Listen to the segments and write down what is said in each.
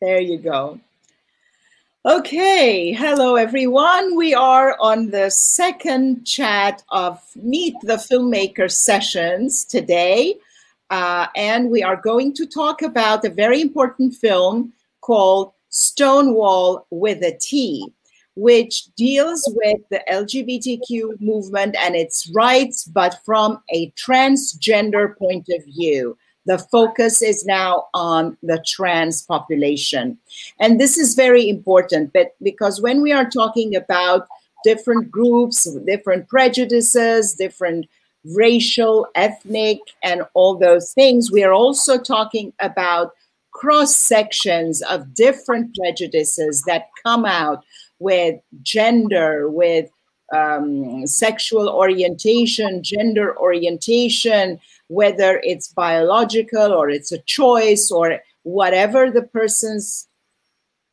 There you go. Okay, hello everyone. We are on the second chat of Meet the Filmmaker sessions today. Uh, and we are going to talk about a very important film called Stonewall with a T, which deals with the LGBTQ movement and its rights, but from a transgender point of view the focus is now on the trans population. And this is very important but because when we are talking about different groups, different prejudices, different racial, ethnic, and all those things, we are also talking about cross sections of different prejudices that come out with gender, with um, sexual orientation, gender orientation, whether it's biological or it's a choice or whatever the person's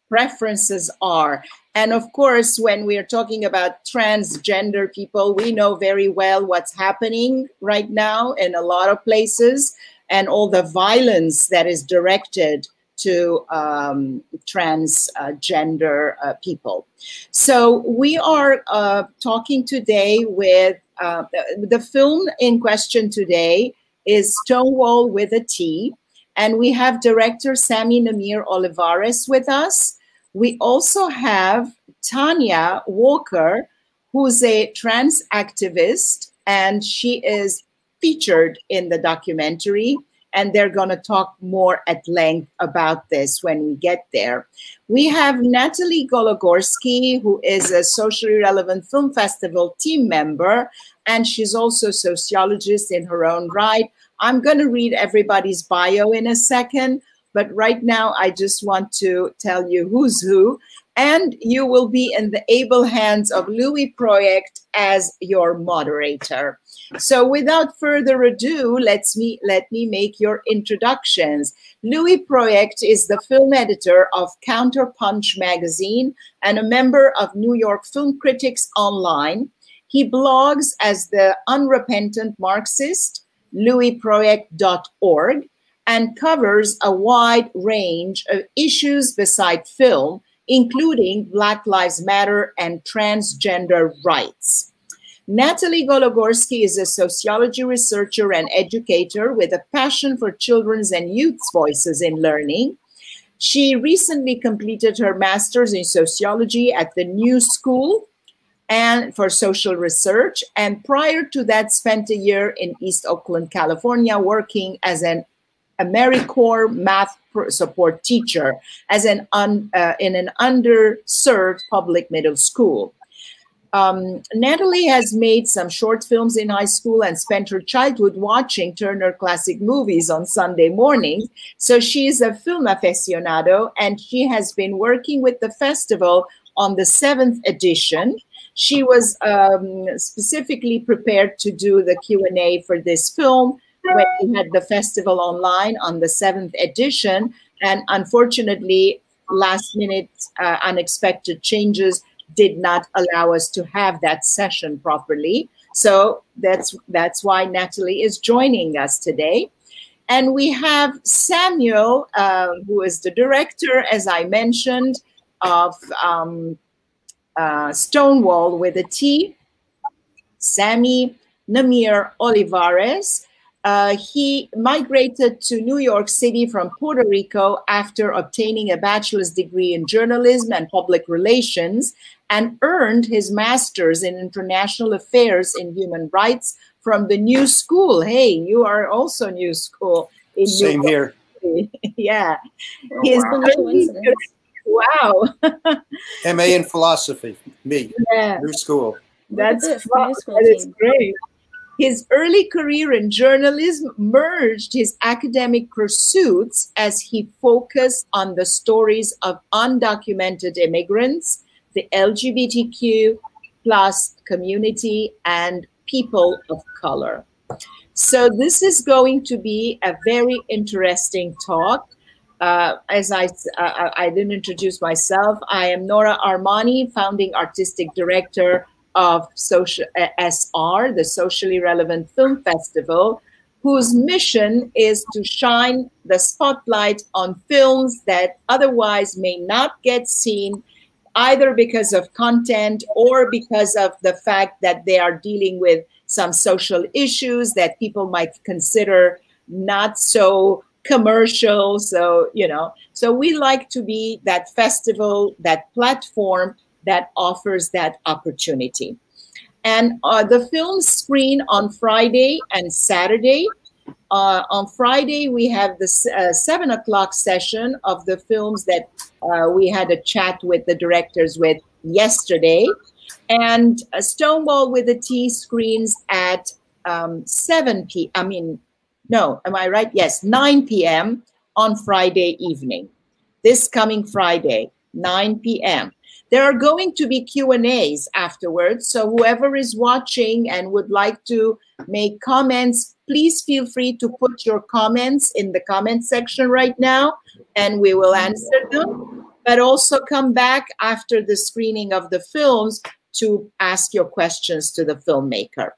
preferences are. And of course, when we are talking about transgender people, we know very well what's happening right now in a lot of places and all the violence that is directed to um, transgender uh, people. So we are uh, talking today with uh, the, the film in question today is Stonewall with a T. And we have director Samy Nemir Olivares with us. We also have Tanya Walker, who's a trans activist, and she is featured in the documentary. And they're going to talk more at length about this when we get there. We have Natalie Gologorsky, who is a socially relevant film festival team member, and she's also a sociologist in her own right. I'm going to read everybody's bio in a second, but right now I just want to tell you who's who. And you will be in the able hands of Louis Proyect as your moderator. So without further ado, let's me, let me make your introductions. Louis Proyect is the film editor of Counterpunch magazine and a member of New York Film Critics Online. He blogs as the unrepentant Marxist, louisproyect.org, and covers a wide range of issues beside film, including Black Lives Matter and transgender rights. Natalie Gologorsky is a sociology researcher and educator with a passion for children's and youth's voices in learning. She recently completed her master's in sociology at the New School and for social research. And prior to that, spent a year in East Oakland, California, working as an AmeriCorps math support teacher as an un, uh, in an underserved public middle school. Um, Natalie has made some short films in high school and spent her childhood watching Turner Classic Movies on Sunday mornings. So she is a film aficionado and she has been working with the festival on the seventh edition she was um, specifically prepared to do the Q&A for this film when we had the festival online on the seventh edition. And unfortunately, last minute uh, unexpected changes did not allow us to have that session properly. So that's that's why Natalie is joining us today. And we have Samuel, uh, who is the director, as I mentioned, of um, uh, Stonewall with a T, Samy Nemir Olivares. Uh, he migrated to New York City from Puerto Rico after obtaining a bachelor's degree in journalism and public relations and earned his master's in international affairs and human rights from the New School. Hey, you are also New School. In Same New here. yeah. Oh, his wow. Wow. MA in philosophy, me. Yeah. New school. That's that is great. His early career in journalism merged his academic pursuits as he focused on the stories of undocumented immigrants, the LGBTQ plus community, and people of color. So this is going to be a very interesting talk. Uh, as I, uh, I didn't introduce myself, I am Nora Armani, founding artistic director of Social uh, SR, the Socially Relevant Film Festival, whose mission is to shine the spotlight on films that otherwise may not get seen either because of content or because of the fact that they are dealing with some social issues that people might consider not so commercial. So, you know, so we like to be that festival, that platform that offers that opportunity. And uh, the films screen on Friday and Saturday. Uh, on Friday, we have the uh, seven o'clock session of the films that uh, we had a chat with the directors with yesterday. And Stonewall with a T screens at um, 7 p. I mean, no, am I right? Yes, 9 p.m. on Friday evening. This coming Friday, 9 p.m. There are going to be Q&As afterwards, so whoever is watching and would like to make comments, please feel free to put your comments in the comment section right now, and we will answer them. But also come back after the screening of the films to ask your questions to the filmmaker.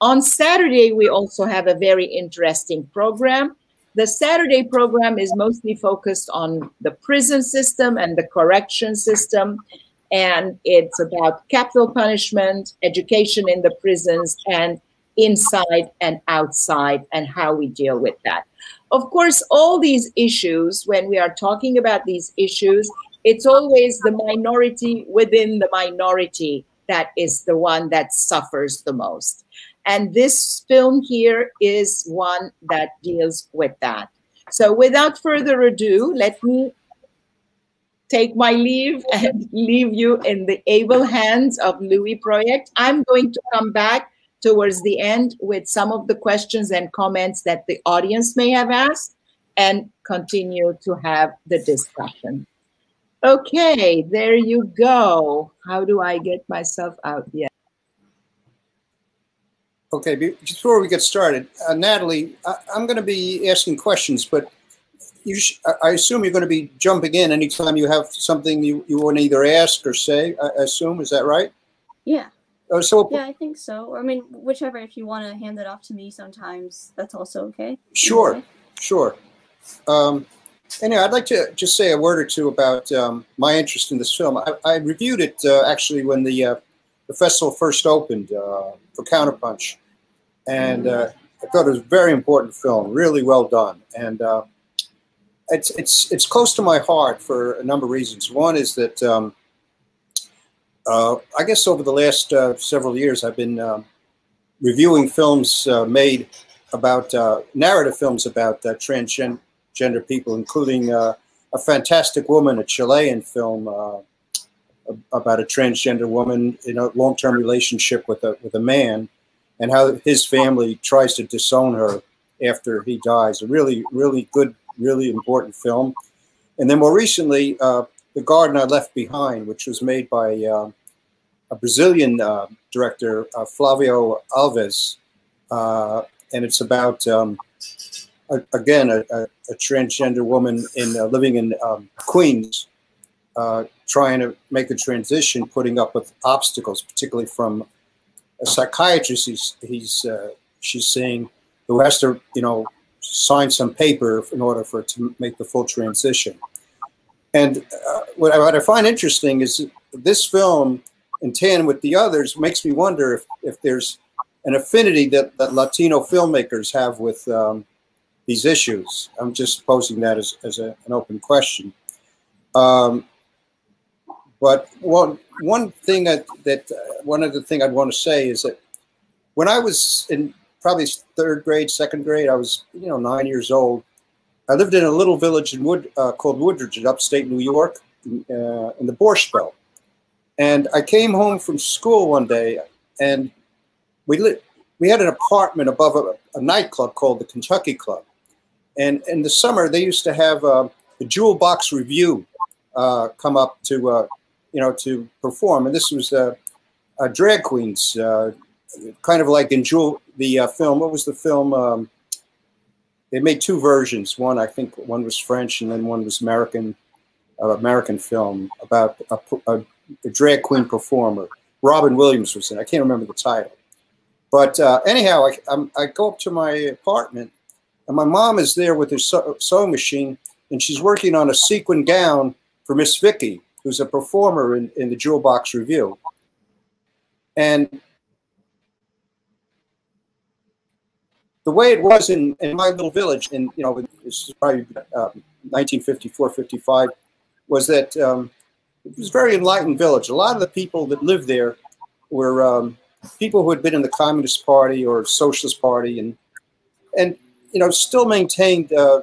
On Saturday, we also have a very interesting program. The Saturday program is mostly focused on the prison system and the correction system. And it's about capital punishment, education in the prisons, and inside and outside, and how we deal with that. Of course, all these issues, when we are talking about these issues, it's always the minority within the minority that is the one that suffers the most. And this film here is one that deals with that. So without further ado, let me take my leave and leave you in the able hands of Louis Proyect. I'm going to come back towards the end with some of the questions and comments that the audience may have asked and continue to have the discussion. Okay, there you go. How do I get myself out? Yeah. Okay, before we get started, uh, Natalie, I, am going to be asking questions, but you I assume you're going to be jumping in anytime you have something you, you want to either ask or say. I assume is that right? Yeah. Uh, so yeah, I think so. Or I mean, whichever. If you want to hand it off to me, sometimes that's also okay. Sure, sure. Um, anyway, I'd like to just say a word or two about um, my interest in this film. I, I reviewed it uh, actually when the uh, the festival first opened uh, for Counterpunch, and uh, I thought it was a very important film, really well done, and uh, it's it's it's close to my heart for a number of reasons. One is that um, uh, I guess over the last uh, several years, I've been um, reviewing films uh, made about narrative films about transgender people, including a fantastic woman, a Chilean film about a transgender woman in a long-term relationship with a with a man, and how his family tries to disown her after he dies. A really, really good, really important film. And then more recently, uh, The Garden I Left Behind, which was made by uh, a Brazilian uh, director, Flavio Alves, and it's about um, a, again a, a, transgender woman in living in um, Queens uh, trying to make a transition, putting up with obstacles, particularly from a psychiatrist. He's, he's uh, she's saying who has to, you know, sign some paper in order for it to make the full transition. And uh, what, I, what, I, find interesting is this film, in tandem with the others, makes me wonder if, if there's an affinity that, that Latino filmmakers have with um, these issues. I'm just posing that as, as a, an open question. Um, but one one thing that that uh, one other thing I'd want to say is that when I was in probably third grade, second grade, I was you know nine years old. I lived in a little village in Wood uh, called Woodridge in upstate New York, uh, in the Borscht Belt. And I came home from school one day, and we lit, we had an apartment above a, a, nightclub called the Kentucky Club. And in the summer, they used to have uh, Jewel Box Revue uh, come up to uh, you know, to perform. And this was uh, drag queens, uh, kind of like in Jewel, the uh, film. What was the film? Um, they made two versions. One, I think, one was French, and then one was American. Uh, American film about a, a, a, drag queen performer. Robin Williams was in. I can't remember the title. But uh, anyhow, I, I'm, I go up to my apartment And my mom is there with her sewing machine, and she's working on a sequin gown for Miss Vicky, who's a performer in, in the Jewel Box Revue. And the way it was in, in my little village, in you know, this is probably uh, 1954, 55, was that um, it was a very enlightened village. A lot of the people that lived there were um, people who had been in the Communist Party or Socialist Party, and and you know still maintained uh,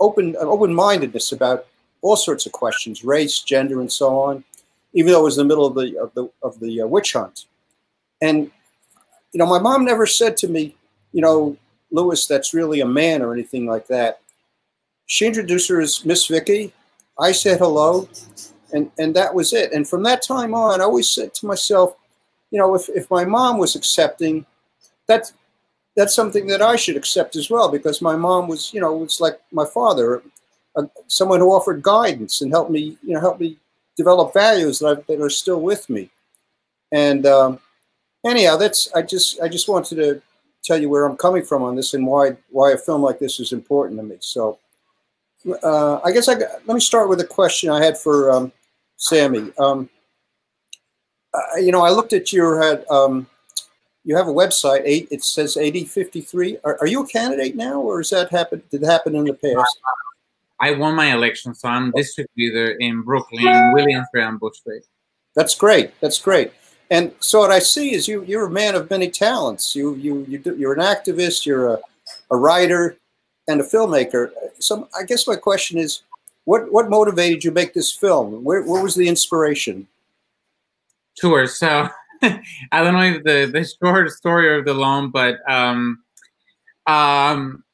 open open mindedness about all sorts of questions, race, gender, and so on. Even though it was in the middle of the of the of the uh, witch hunt, and you know my mom never said to me, you know, Louis, that's really a man or anything like that. She introduced her as Miss Vicky. I said hello, and and that was it. And from that time on, I always said to myself, you know, if if my mom was accepting, that's that's something that I should accept as well because my mom was, you know, was like my father, uh, someone who offered guidance and helped me, you know, helped me develop values that, I, that are still with me. And um, anyhow, that's I just I just wanted to tell you where I'm coming from on this and why why a film like this is important to me. So uh, I guess I got, let me start with a question I had for um, Samy. Um, uh, you know, I looked at your had um, you have a website. Eight it says eighty fifty three. Are, are you a candidate now, or has that happened? Did it happen in the past? I won my election, so I'm district leader in Brooklyn, Williamsburg, and Bushwick. That's great. That's great. And so what I see is you you're a man of many talents. You you you do, you're an activist. You're a a writer and a filmmaker. So I guess my question is, what what motivated you to make this film? Where what was the inspiration? Sure. So I don't know if the the short story or the long, but um, um,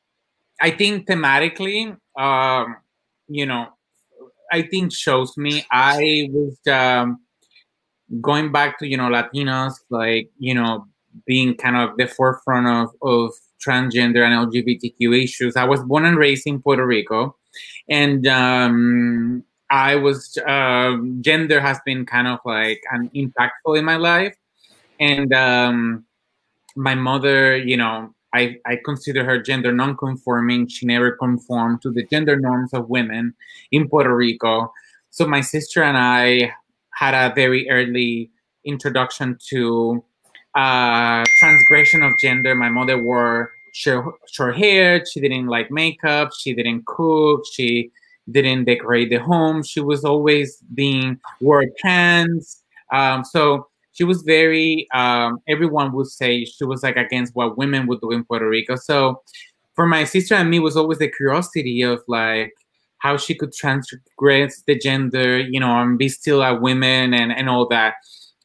I think thematically, um, you know, I think shows me I was um, going back to you know Latinos, like you know, being kind of the forefront of of transgender and LGBTQ issues. I was born and raised in Puerto Rico, and um, I was uh, gender has been kind of like an impactful in my life, and um, my mother, you know, I, I consider her gender non-conforming. She never conformed to the gender norms of women in Puerto Rico. So my sister and I had a very early introduction to uh, transgression of gender. My mother wore short, short hair. She didn't like makeup. She didn't cook. She didn't decorate the home. She was always being wore pants. Um, so she was very. Um, everyone would say she was like against what women would do in Puerto Rico. So for my sister and me was always the curiosity of like how she could transgress the gender, you know, and be still a woman and and all that.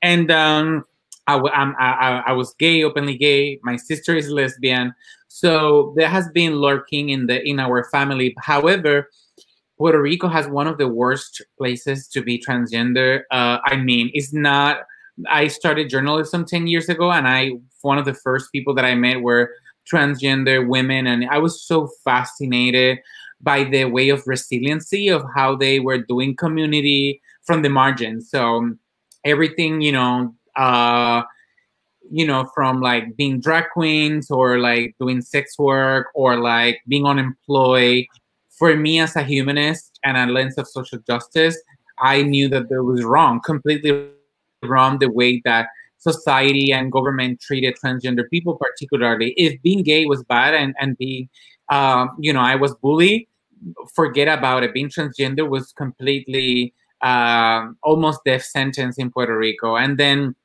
And um, I, I, I was gay, openly gay. My sister is lesbian, so there has been lurking in the in our family. However, Puerto Rico has one of the worst places to be transgender. Uh, I mean, it's not. I started journalism ten years ago, and I one of the first people that I met were transgender women, and I was so fascinated by the way of resiliency of how they were doing community from the margins. So everything, you know, uh, you know, from like being drag queens or like doing sex work or like being unemployed. For me as a humanist and a lens of social justice, I knew that there was wrong, completely wrong the way that society and government treated transgender people, particularly. If being gay was bad and, and being, um, you know, I was bullied, forget about it. Being transgender was completely um, almost death sentence in Puerto Rico. And then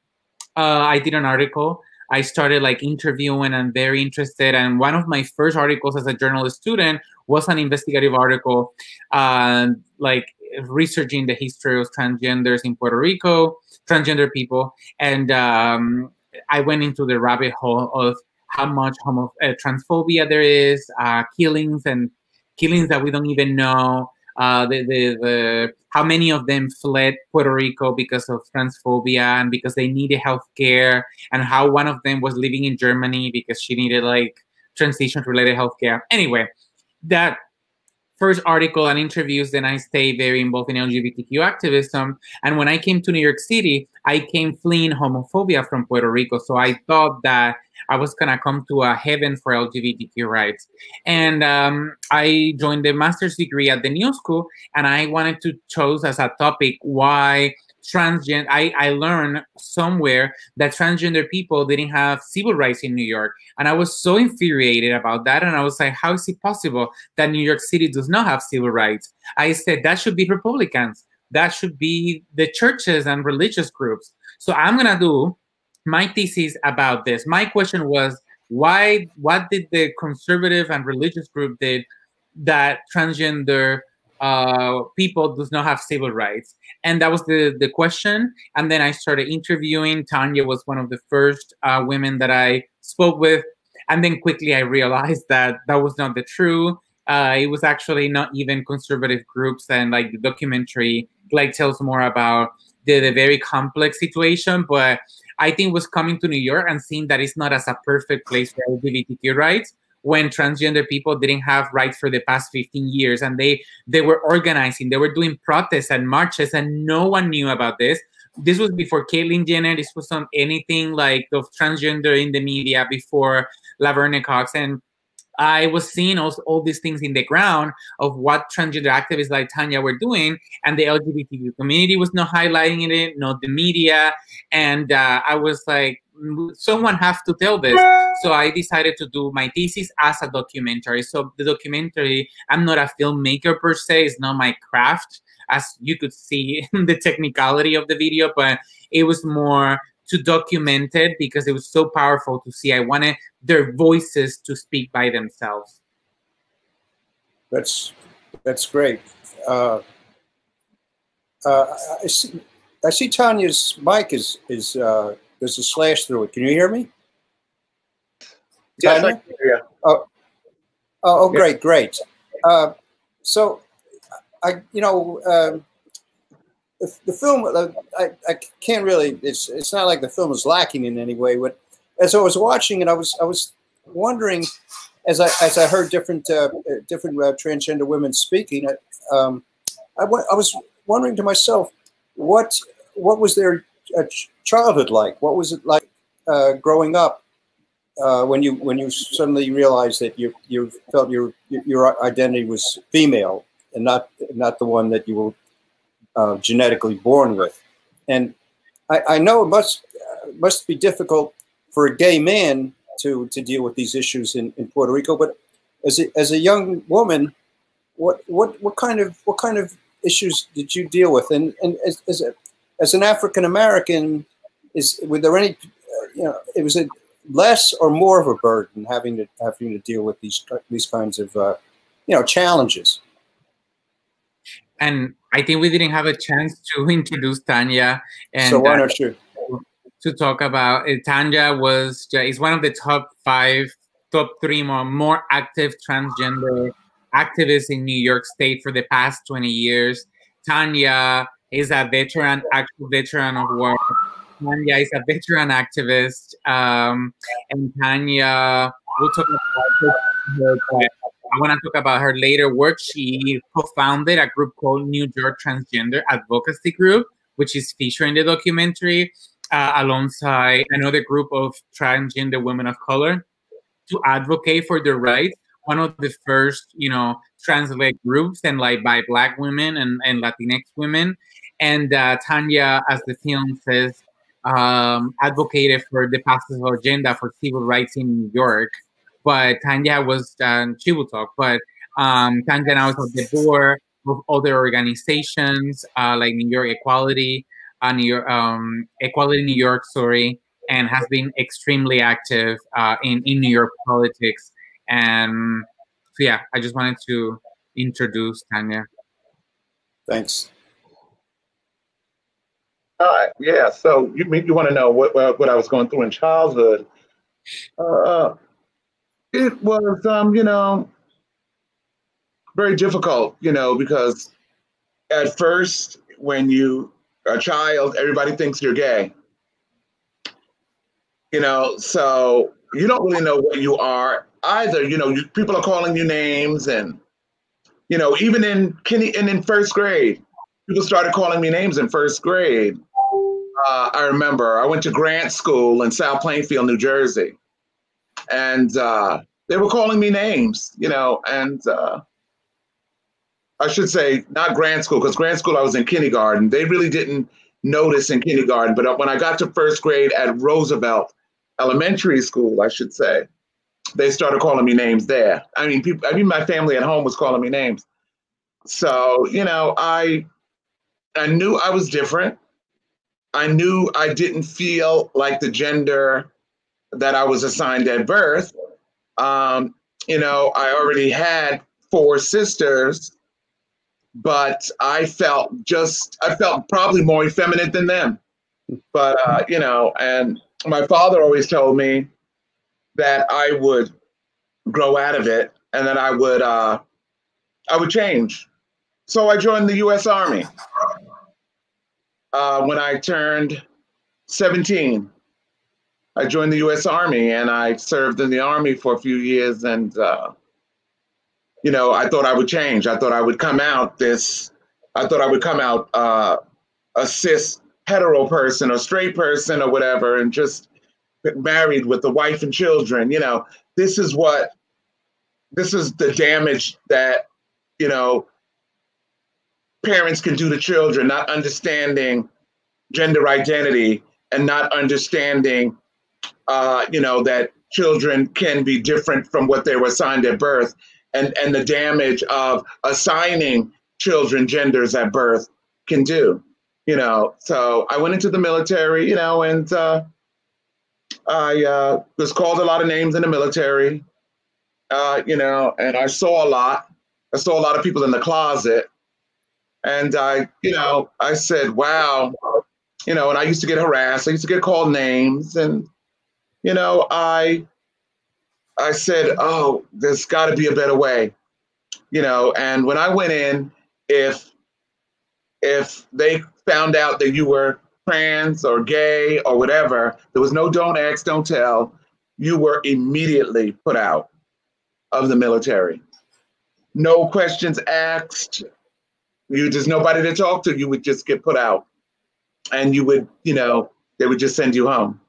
uh, I did an article. I started like interviewing and very interested. And one of my first articles as a journalist student was an investigative article, uh, like researching the history of transgenders in Puerto Rico, transgender people. And um, I went into the rabbit hole of how much homo- uh, transphobia there is, uh, killings and killings that we don't even know, uh, the, the, the how many of them fled Puerto Rico because of transphobia and because they needed health care, and how one of them was living in Germany because she needed like transition related health care. Anyway, that first article and interviews, then I stayed very involved in LGBTQ activism. And when I came to New York City, I came fleeing homophobia from Puerto Rico. So I thought that I was gonna come to a heaven for LGBTQ rights. And um, I joined the master's degree at the New School, and I wanted to choose as a topic why transgender I, I learned somewhere that transgender people didn't have civil rights in new york. And i was so infuriated about that and i was like how is it possible that new york city does not have civil rights? I said that should be republicans. That should be the churches and religious groups. So i'm to do my thesis about this. My question was why what did the conservative and religious group did that transgender uh, people does not have civil rights? And that was the the question. And then i started interviewing. Tanya was one of the first uh, women that i spoke with. And then quickly i realized that that was not the true uh, it was actually not even conservative groups and like the documentary like tells more about the, the very complex situation. But I think was coming to New York and seeing that it's not as a perfect place for LGBTQ rights when transgender people didn't have rights for the past 15 years. And they they were organizing they were doing protests and marches and no one knew about this. This was before Caitlyn Jenner this was on anything like of transgender in the media before Laverne Cox. And I was seeing all, all these things in the ground of what transgender activists like Tanya were doing, and the LGBTQ community was not highlighting it, not the media. And uh, I was like, someone have to tell this. So I decided to do my thesis as a documentary. So the documentary, I'm not a filmmaker per se, it's not my craft, as you could see the technicality of the video, but it was more to document it because it was so powerful to see. I wanted their voices to speak by themselves. That's that's great. Uh, uh, I see. I see Tanya's mic is is uh, there's a slash through it. Can you hear me? Yes, Tanya? I can hear you. Oh, oh, oh great, great. Uh, so, I you know. Um, the, the film, uh, I, I can't really. It's it's not like the film is lacking in any way. But as I was watching it, I was I was wondering, as I as I heard different uh, different uh, transgender women speaking, um, I, I was wondering to myself, what what was their uh, childhood like? What was it like uh, growing up uh, when you when you suddenly realized that you you felt your your identity was female and not not the one that you were uh, genetically born with. And I, I know it must uh, must be difficult for a gay man to to deal with these issues in, in Puerto Rico. But as a, as a young woman, what what what kind of what kind of issues did you deal with? And and as as, a, as an African American, is were there any uh, you know it was a less or more of a burden having to having to deal with these these kinds of uh, you know challenges? And I think we didn't have a chance to introduce Tanya. And, so why not you? To talk about uh, Tanya was is one of the top five, top three more more active transgender activists in New York State for the past 20 years. Tanya is a veteran, actual veteran of war. Tanya is a veteran activist, um, and Tanya, we'll talk about her, I want to talk about her later work. She co-founded a group called New York Transgender Advocacy Group, which is featured in the documentary, uh, alongside another group of transgender women of color to advocate for their rights. One of the first, you know, trans-led groups and like by Black women and, and Latinx women. And uh, Tanya, as the film says, um, advocated for the passage of GENDA for civil rights in New York but Tanya was um, she will talk. But um, Tanya now is on the board of other organizations uh, like New York Equality, uh, New York um, Equality New York, sorry, and has been extremely active uh, in in New York politics. And so yeah, I just wanted to introduce Tanya. Thanks. All right. Yeah. So you you want to know what what I was going through in childhood? Uh, it was, um, you know, very difficult, you know, because at first, when you are a child, everybody thinks you're gay. You know, so you don't really know what you are either. You know, you, people are calling you names, and you know, even in kindy and in first grade, people started calling me names in first grade. Uh, I remember I went to Grant School in South Plainfield, New Jersey, and uh, they were calling me names, you know, and uh, I should say not grant school because grant school I was in kindergarten. They really didn't notice in kindergarten, but when I got to first grade at Roosevelt Elementary School, I should say, they started calling me names there. I mean, people, I mean, my family at home was calling me names. So you know, I I knew I was different. I knew I didn't feel like the gender that I was assigned at birth. Um, you know, I already had four sisters, but I felt just, I felt probably more effeminate than them. But, uh, you know, and my father always told me that I would grow out of it and that I would, uh, I would change. So I joined the U.S. Army uh, when I turned 17. I joined the U.S. Army and I served in the Army for a few years. And, uh, you know, I thought I would change. I thought I would come out this, I thought I would come out uh, a cis hetero person or straight person or whatever and just married with a wife and children. You know, this is what, this is the damage that, you know, parents can do to children, not understanding gender identity and not understanding uh, you know, that children can be different from what they were assigned at birth, and and the damage of assigning children genders at birth can do. You know, so I went into the military, you know, and uh, I uh, was called a lot of names in the military, uh, you know, and I saw a lot. I saw a lot of people in the closet, and I, you know, I said, "Wow," you know, and I used to get harassed. I used to get called names, and you know, I I said, "Oh, there's got to be a better way," you know. And when I went in, if if they found out that you were trans or gay or whatever, there was no don't ask, don't tell. You were immediately put out of the military. No questions asked. You just nobody to talk to. You would just get put out, and you would, you know, they would just send you home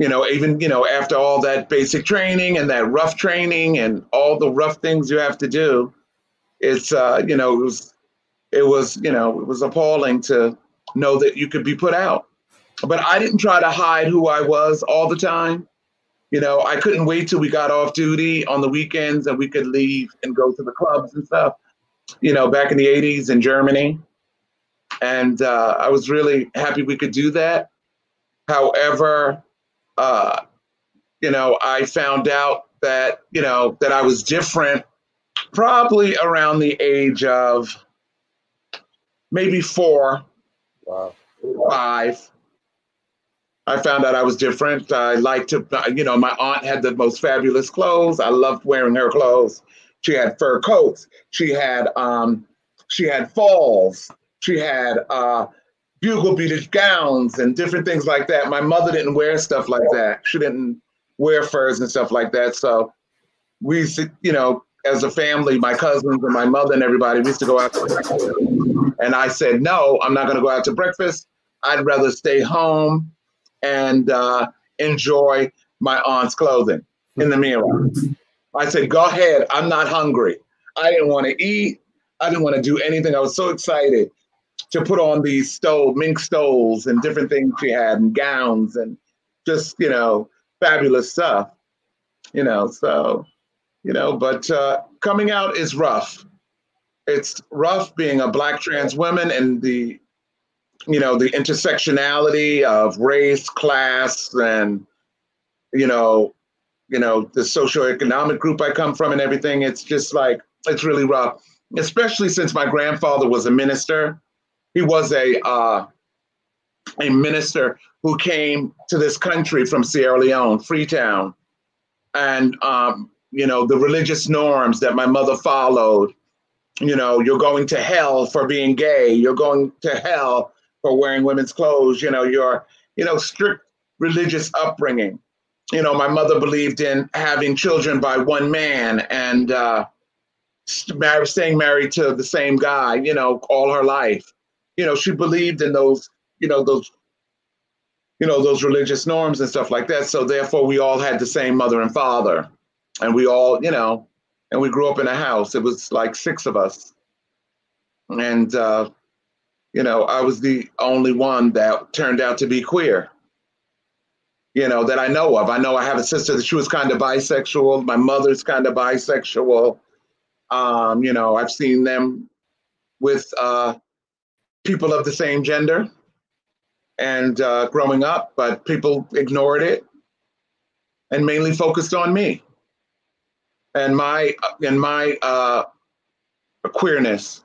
you know, even, you know, after all that basic training and that rough training and all the rough things you have to do, it's, uh, you know, it was, it was, you know, it was appalling to know that you could be put out. But I didn't try to hide who I was all the time. You know, I couldn't wait till we got off duty on the weekends and we could leave and go to the clubs and stuff. You know, back in the 80s in Germany. And uh, I was really happy we could do that. However, uh, you know, I found out that, you know, that I was different probably around the age of maybe four, wow. five. I found out I was different. I liked to, you know, my aunt had the most fabulous clothes. I loved wearing her clothes. She had fur coats. She had, um, she had falls. She had uh, bugle beaded gowns and different things like that. My mother didn't wear stuff like that. She didn't wear furs and stuff like that. So we you know, as a family, my cousins and my mother and everybody, we used to go out to. And I said, no, I'm not going to go out to breakfast. I'd rather stay home and uh, enjoy my aunt's clothing in the mirror. I said, go ahead. I'm not hungry. I didn't want to eat. I didn't want to do anything. I was so excited to put on these stole mink stoles and different things she had and gowns and just you know fabulous stuff you know so you know but uh, coming out is rough. It's rough being a black trans woman and the you know the intersectionality of race class and you know you know the socioeconomic group i come from and everything. It's just like it's really rough especially since my grandfather was a minister he was a uh, a minister who came to this country from Sierra Leone, Freetown, and um, you know the religious norms that my mother followed. You know, you're going to hell for being gay. You're going to hell for wearing women's clothes. You know, your you know strict religious upbringing. You know, my mother believed in having children by one man and uh, staying married to the same guy. You know, all her life you know, she believed in those, you know, those you know, those religious norms and stuff like that. So therefore, we all had the same mother and father, and we all, you know, and we grew up in a house. It was like six of us, and uh, you know, I was the only one that turned out to be queer. You know, that I know of. I know I have a sister that she was kind of bisexual. My mother's kind of bisexual. Um, you know, I've seen them with uh, people of the same gender and uh, growing up, but people ignored it and mainly focused on me and my and my uh, queerness.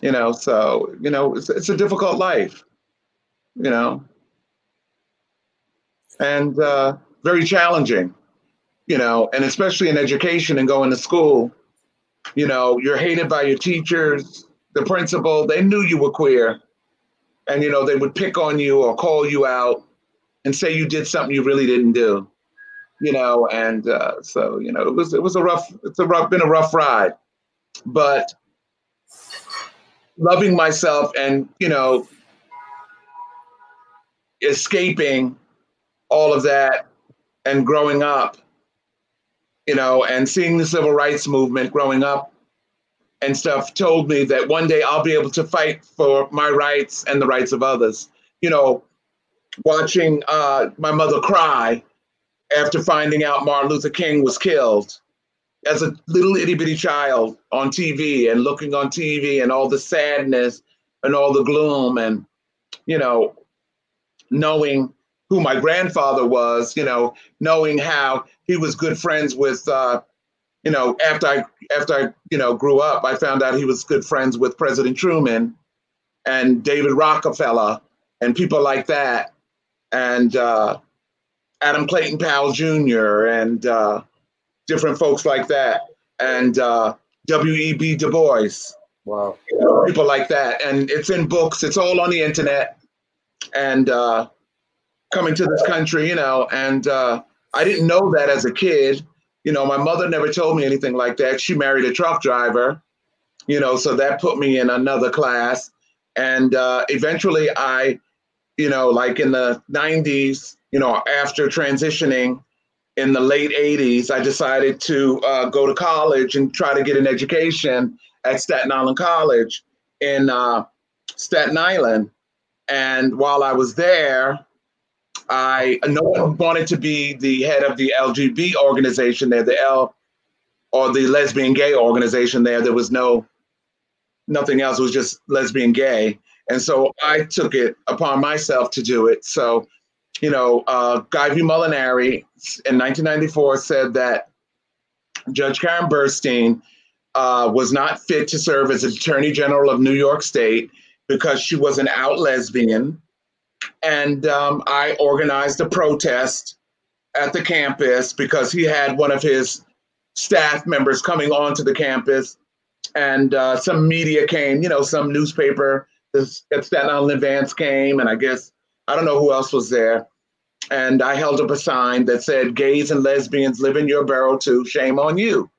You know, so you know, it's, it's a difficult life. You know, and uh, very challenging. You know, and especially in education and going to school. You know, you're hated by your teachers, the principal. They knew you were queer and you know they would pick on you or call you out and say you did something you really didn't do you know and uh, so you know it was it was a rough it's a rough been a rough ride but loving myself and you know escaping all of that and growing up you know and seeing the civil rights movement growing up and stuff told me that one day I'll be able to fight for my rights and the rights of others. You know, watching uh, my mother cry after finding out Martin Luther King was killed as a little itty bitty child on TV and looking on TV and all the sadness and all the gloom and, you know, knowing who my grandfather was, you know, knowing how he was good friends with uh, you know, after I after I you know grew up, I found out he was good friends with President Truman and David Rockefeller and people like that, and uh, Adam Clayton Powell Jr. and uh, different folks like that, and uh, W.E.B. Du Bois. Wow. You know, people like that, and it's in books. It's all on the internet, and uh, coming to this country, you know, and uh, I didn't know that as a kid you know, my mother never told me anything like that. She married a truck driver, you know, so that put me in another class. And uh, eventually I, you know, like in the 90s, you know, after transitioning in the late 80s, I decided to uh, go to college and try to get an education at Staten Island College in uh, Staten Island. And while I was there, I no one wanted to be the head of the LGB organization there, the L or the lesbian gay organization there. There was no nothing else. It was just lesbian gay, and so I took it upon myself to do it. So, you know, uh, Guy V. Molinari in 1994 said that Judge Karen Burstein uh, was not fit to serve as Attorney General of New York State because she was an out lesbian and um, I organized a protest at the campus because he had one of his staff members coming onto the campus, and uh, some media came. You know, some newspaper at Staten Island Advance came, and I guess I don't know who else was there. And I held up a sign that said, "Gays and lesbians live in your borough too. Shame on you."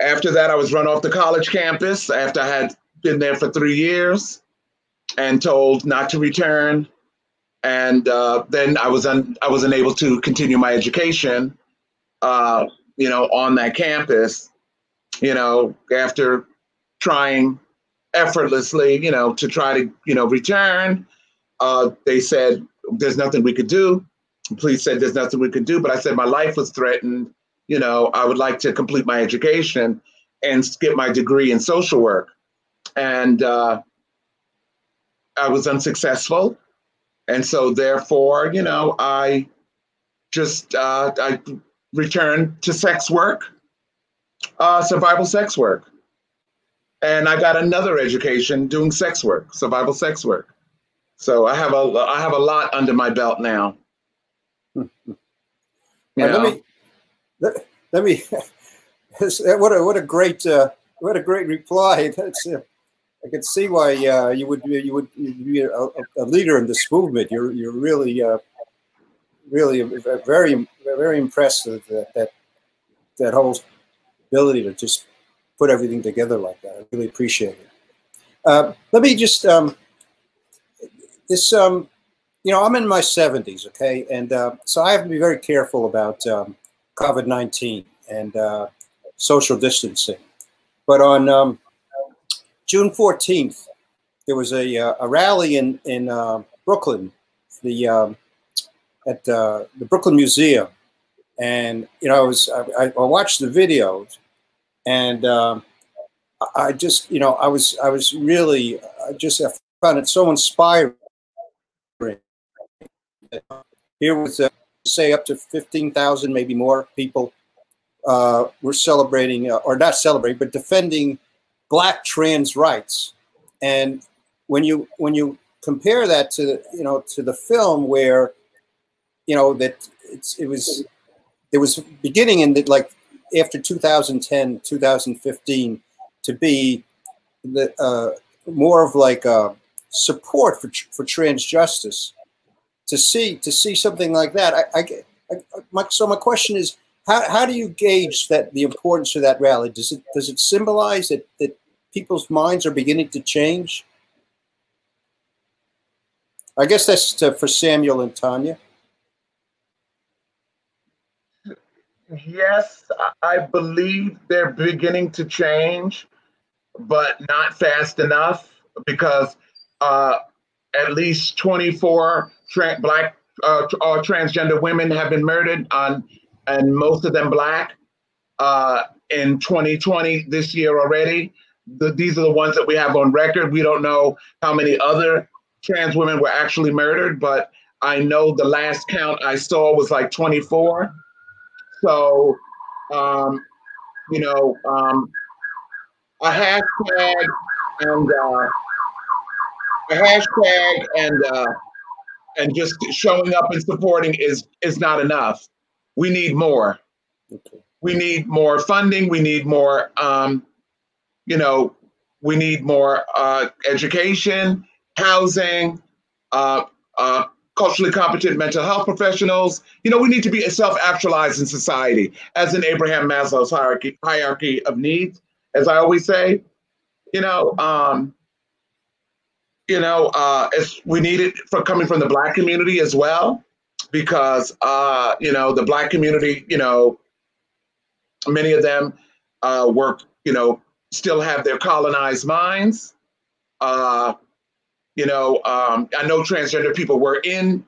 After that, I was run off the college campus after I had been there for three years and told not to return. And uh, then I was un- I was unable to continue my education, uh, you know, on that campus. You know, after trying effortlessly, you know, to try to you know return, uh, they said there's nothing we could do. The police said there's nothing we could do, but I said my life was threatened. You know, I would like to complete my education and get my degree in social work. And uh, I was unsuccessful. And so therefore, you know, I just uh, I returned to sex work, uh, survival sex work. And I got another education doing sex work, survival sex work. So I have a I have a lot under my belt now. You let me let, let me what a what a great uh, what a great reply. That's uh, I can see why uh, you would you would be a, a, leader in this movement. You're you're really uh, really very very impressive that, that that whole ability to just put everything together like that. I really appreciate it. Uh, let me just um, this um, you know, I'm in my 70s, okay, and uh, so I have to be very careful about um, COVID-19 and uh, social distancing. But on um, June 14th, there was a, uh, a rally in in uh, Brooklyn, the um, at uh, the Brooklyn Museum, and you know I was I, I watched the videos, and um, I just you know I was I was really I just found it so inspiring. Here was uh, say up to fifteen thousand, maybe more people uh, were celebrating uh, or not celebrating, but defending black trans rights. And when you when you compare that to you know to the film where you know that it's it was it was beginning in the, like after 2010 2015 to be the uh, more of like a support for for trans justice to see to see something like that I, I, I my, so my question is how, how do you gauge that the importance of that rally does it does it symbolize that that people's minds are beginning to change I guess that's to, for Samuel and Tanya. Yes, I believe they're beginning to change, but not fast enough because uh, at least 24 tra- black uh, transgender women have been murdered, on, and most of them black uh, in 2020 this year already. The, these are the ones that we have on record. We don't know how many other trans women were actually murdered, but I know the last count I saw was like 24. So, um, you know, um, a hashtag and uh, a hashtag and uh, and just showing up and supporting is is not enough. We need more. Okay. We need more funding. We need more. Um, you know, we need more uh, education housing, uh, uh, culturally competent mental health professionals. You know, we need to be self-actualized in society, as in Abraham Maslow's hierarchy hierarchy of needs, as I always say. You know, um, you know, uh, we need it for coming from the Black community as well, because uh, you know the Black community, you know, many of them uh, work, you know, still have their colonized minds. Uh, you know, um, I know transgender people were in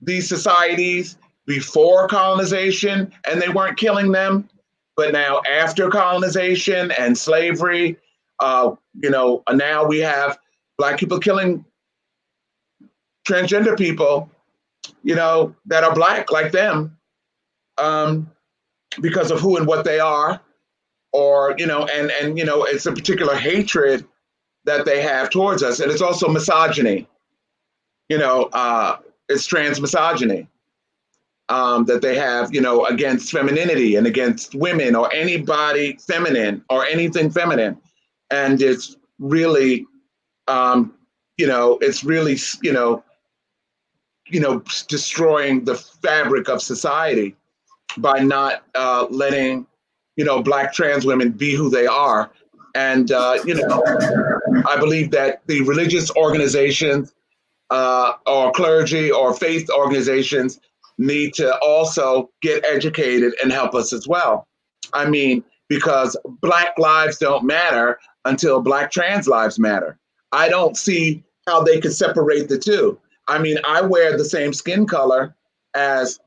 these societies before colonization and they weren't killing them. But now, after colonization and slavery, uh, you know, now we have Black people killing transgender people, you know, that are Black like them um, because of who and what they are. Or, you know, and, and, you know, it's a particular hatred that they have towards us. And it's also misogyny. You know, uh, it's trans misogyny um, that they have, you know, against femininity and against women or anybody feminine or anything feminine. And it's really, um, you know, it's really, you know, you know, destroying the fabric of society by not uh, letting, you know, black trans women be who they are and, uh, you know, I believe that the religious organizations uh, or clergy or faith organizations need to also get educated and help us as well. I mean, because Black lives don't matter until Black trans lives matter. I don't see how they could separate the two. I mean, I wear the same skin color as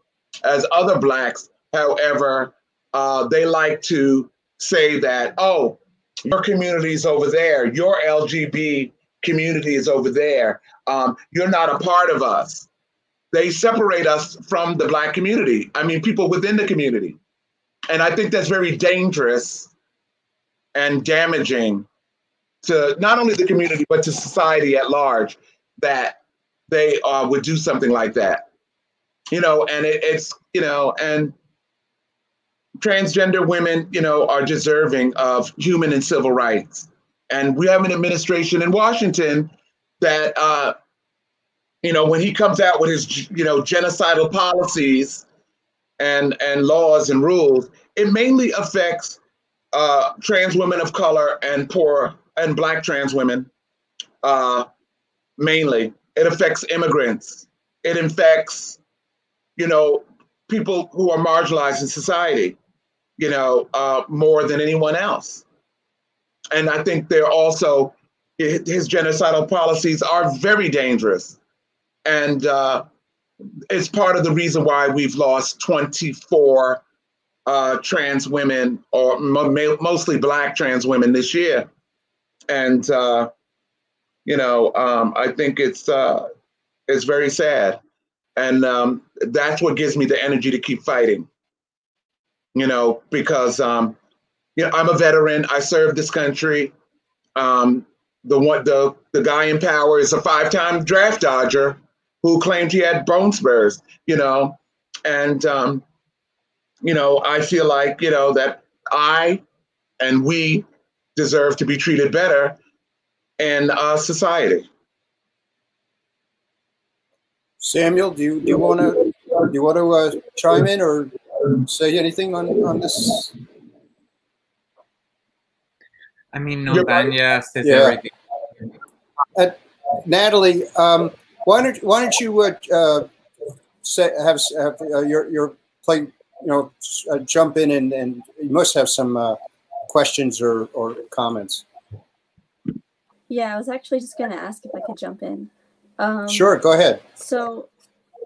as other blacks. However, uh, they like to say that, oh, your community is over there. Your LGB community is over there. Um, you're not a part of us. They separate us from the Black community. I mean, people within the community. And I think that's very dangerous and damaging to not only the community, but to society at large that they uh, would do something like that. You know, and it, it's, you know, and transgender women, you know, are deserving of human and civil rights. And we have an administration in Washington that, uh, you know, when he comes out with his, you know, genocidal policies and and laws and rules, it mainly affects uh, trans women of color and poor and black trans women. Uh, mainly, it affects immigrants. it infects, you know, people who are marginalized in society, you know, uh, more than anyone else. And I think they're also his genocidal policies are very dangerous, and uh, it's part of the reason why we've lost 24 uh, trans women, or mo- mostly Black trans women, this year. And uh, you know, um, I think it's uh, it's very sad, and um, that's what gives me the energy to keep fighting. You know, because um, you know I'm a veteran. I served this country. Um, the one the the guy in power is a five-time draft dodger who claimed he had bone spurs. You know, and um, you know I feel like you know that I and we deserve to be treated better in uh, society. Samuel, do you do you want to do you want to uh, chime in or say anything on on this? I mean, no, Danya says yeah. everything. Uh, Natalie, um, why don't why don't you uh, uh, say, have, have uh, your your play you know uh, jump in and, and you must have some uh, questions or, or comments. Yeah, I was actually just gonna ask if I could jump in. Um, sure, go ahead. So,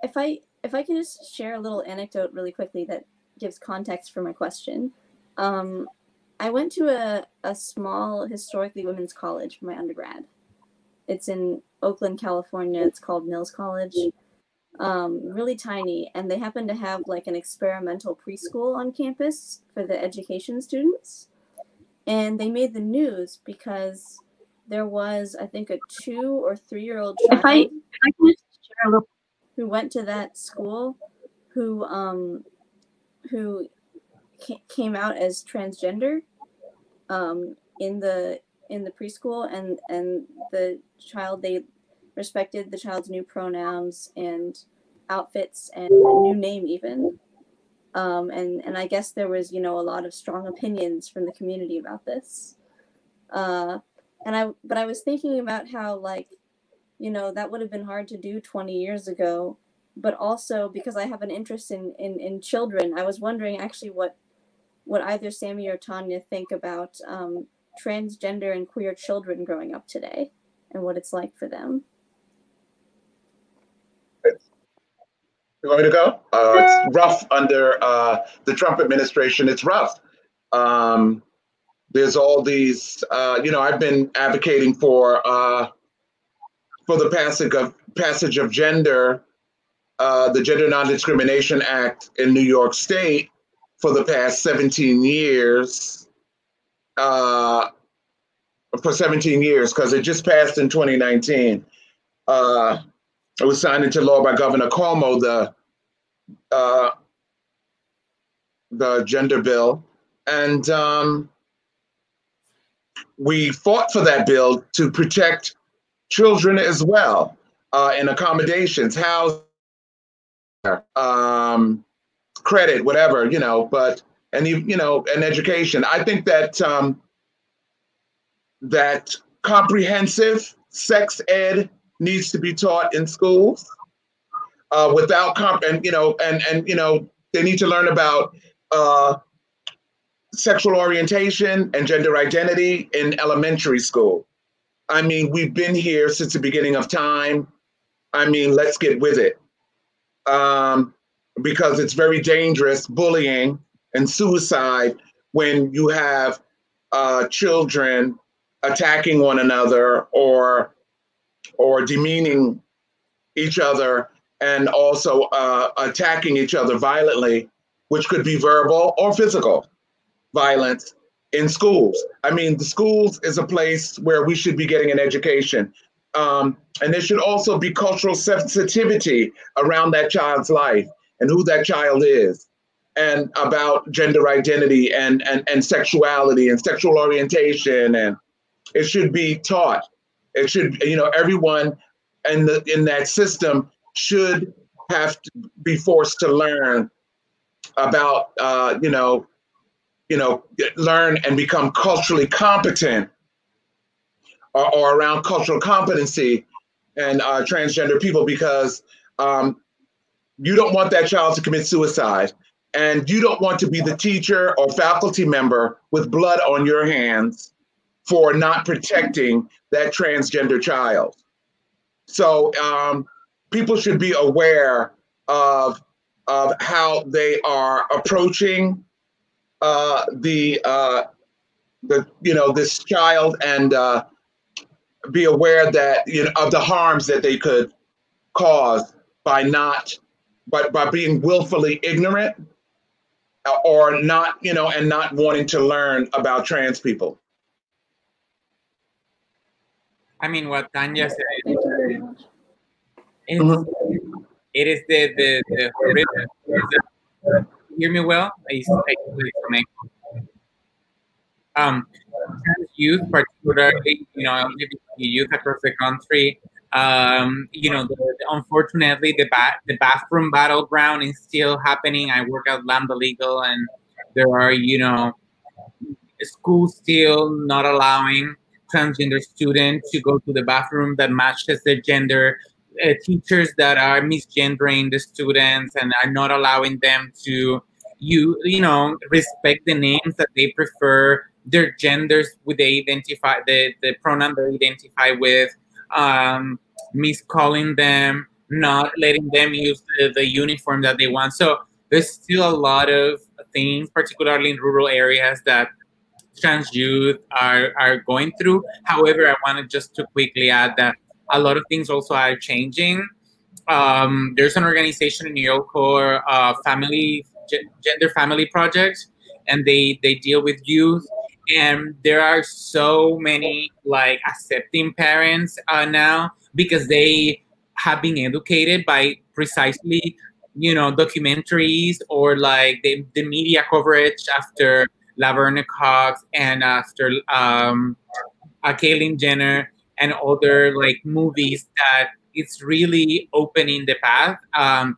if I if I can just share a little anecdote really quickly that gives context for my question. Um, I went to a, a small historically women's college for my undergrad. It's in Oakland, California. It's called Mills College. Um, really tiny, and they happen to have like an experimental preschool on campus for the education students. And they made the news because there was, I think, a two or three year old child I, I can just share a little. Who went to that school who um who ca- came out as transgender um in the in the preschool and and the child they respected the child's new pronouns and outfits and a new name even. Um and and i guess there was you know a lot of strong opinions from the community about this. Uh and i but i was thinking about how like you know that would have been hard to do 20 years ago but also because i have an interest in in, in children i was wondering actually what what either sammy or tanya think about um, transgender and queer children growing up today and what it's like for them You want me to go? Uh, it's rough under uh, the Trump administration. It's rough. Um, there's all these, uh, you know, I've been advocating for uh, for the passage of passage of GENDA, uh, the Gender Non-Discrimination Act in New York State for the past 17 years. Uh, for 17 years, because it just passed in 2019. Uh, it was signed into law by Governor Cuomo, the uh, the GENDA bill, and um, we fought for that bill to protect children as well uh, in accommodations, housing, um, credit, whatever you know, but and you you know, and education. I think that um, that comprehensive sex ed needs to be taught in schools uh, without comp and you know and and you know they need to learn about uh, sexual orientation and gender identity in elementary school. I mean, we've been here since the beginning of time. I mean, let's get with it. Um, because it's very dangerous bullying and suicide when you have uh, children attacking one another or or demeaning each other and also uh, attacking each other violently, which could be verbal or physical violence in schools. I mean, the schools is a place where we should be getting an education. Um, and there should also be cultural sensitivity around that child's life and who that child is and about gender identity and, and, and sexuality and sexual orientation. And it should be taught. It should, you know, everyone in the in that system should have to be forced to learn about, uh, you know, you know, learn and become culturally competent or, or around cultural competency and uh, transgender people because um, you don't want that child to commit suicide, and you don't want to be the teacher or faculty member with blood on your hands for not protecting that transgender child. So um, people should be aware of of how they are approaching uh, the uh, the you know this child and uh, be aware that you know of the harms that they could cause by not by, by being willfully ignorant or not you know and not wanting to learn about trans people I mean, what Tanya said Thank you very much. is it is the the, the horrific. Hear me well? I actually from echo. Um, youth, particularly, you know, LGBT youth across the country. Um, you know, the, the- unfortunately, the ba- the bathroom battleground is still happening. I work at Lambda Legal, and there are, you know, schools still not allowing transgender students to go to the bathroom that matches their gender. Uh, teachers that are misgendering the students and are not allowing them to you you know respect the names that they prefer their genders with they identify the the pronoun they identify with um miscalling them not letting them use the, the uniform that they want. So there's still a lot of things particularly in rural areas that trans youth are are going through. However i wanted just to quickly add that a lot of things also are changing. Um, there's an organization in New York called uh, Family Gender Family Project, and they they deal with youth. And there are so many like accepting parents uh, now because they have been educated by precisely you know documentaries or like the, the media coverage after Laverne Cox and after um, uh, Caitlyn Jenner and other like movies that it's really opening the path. Um,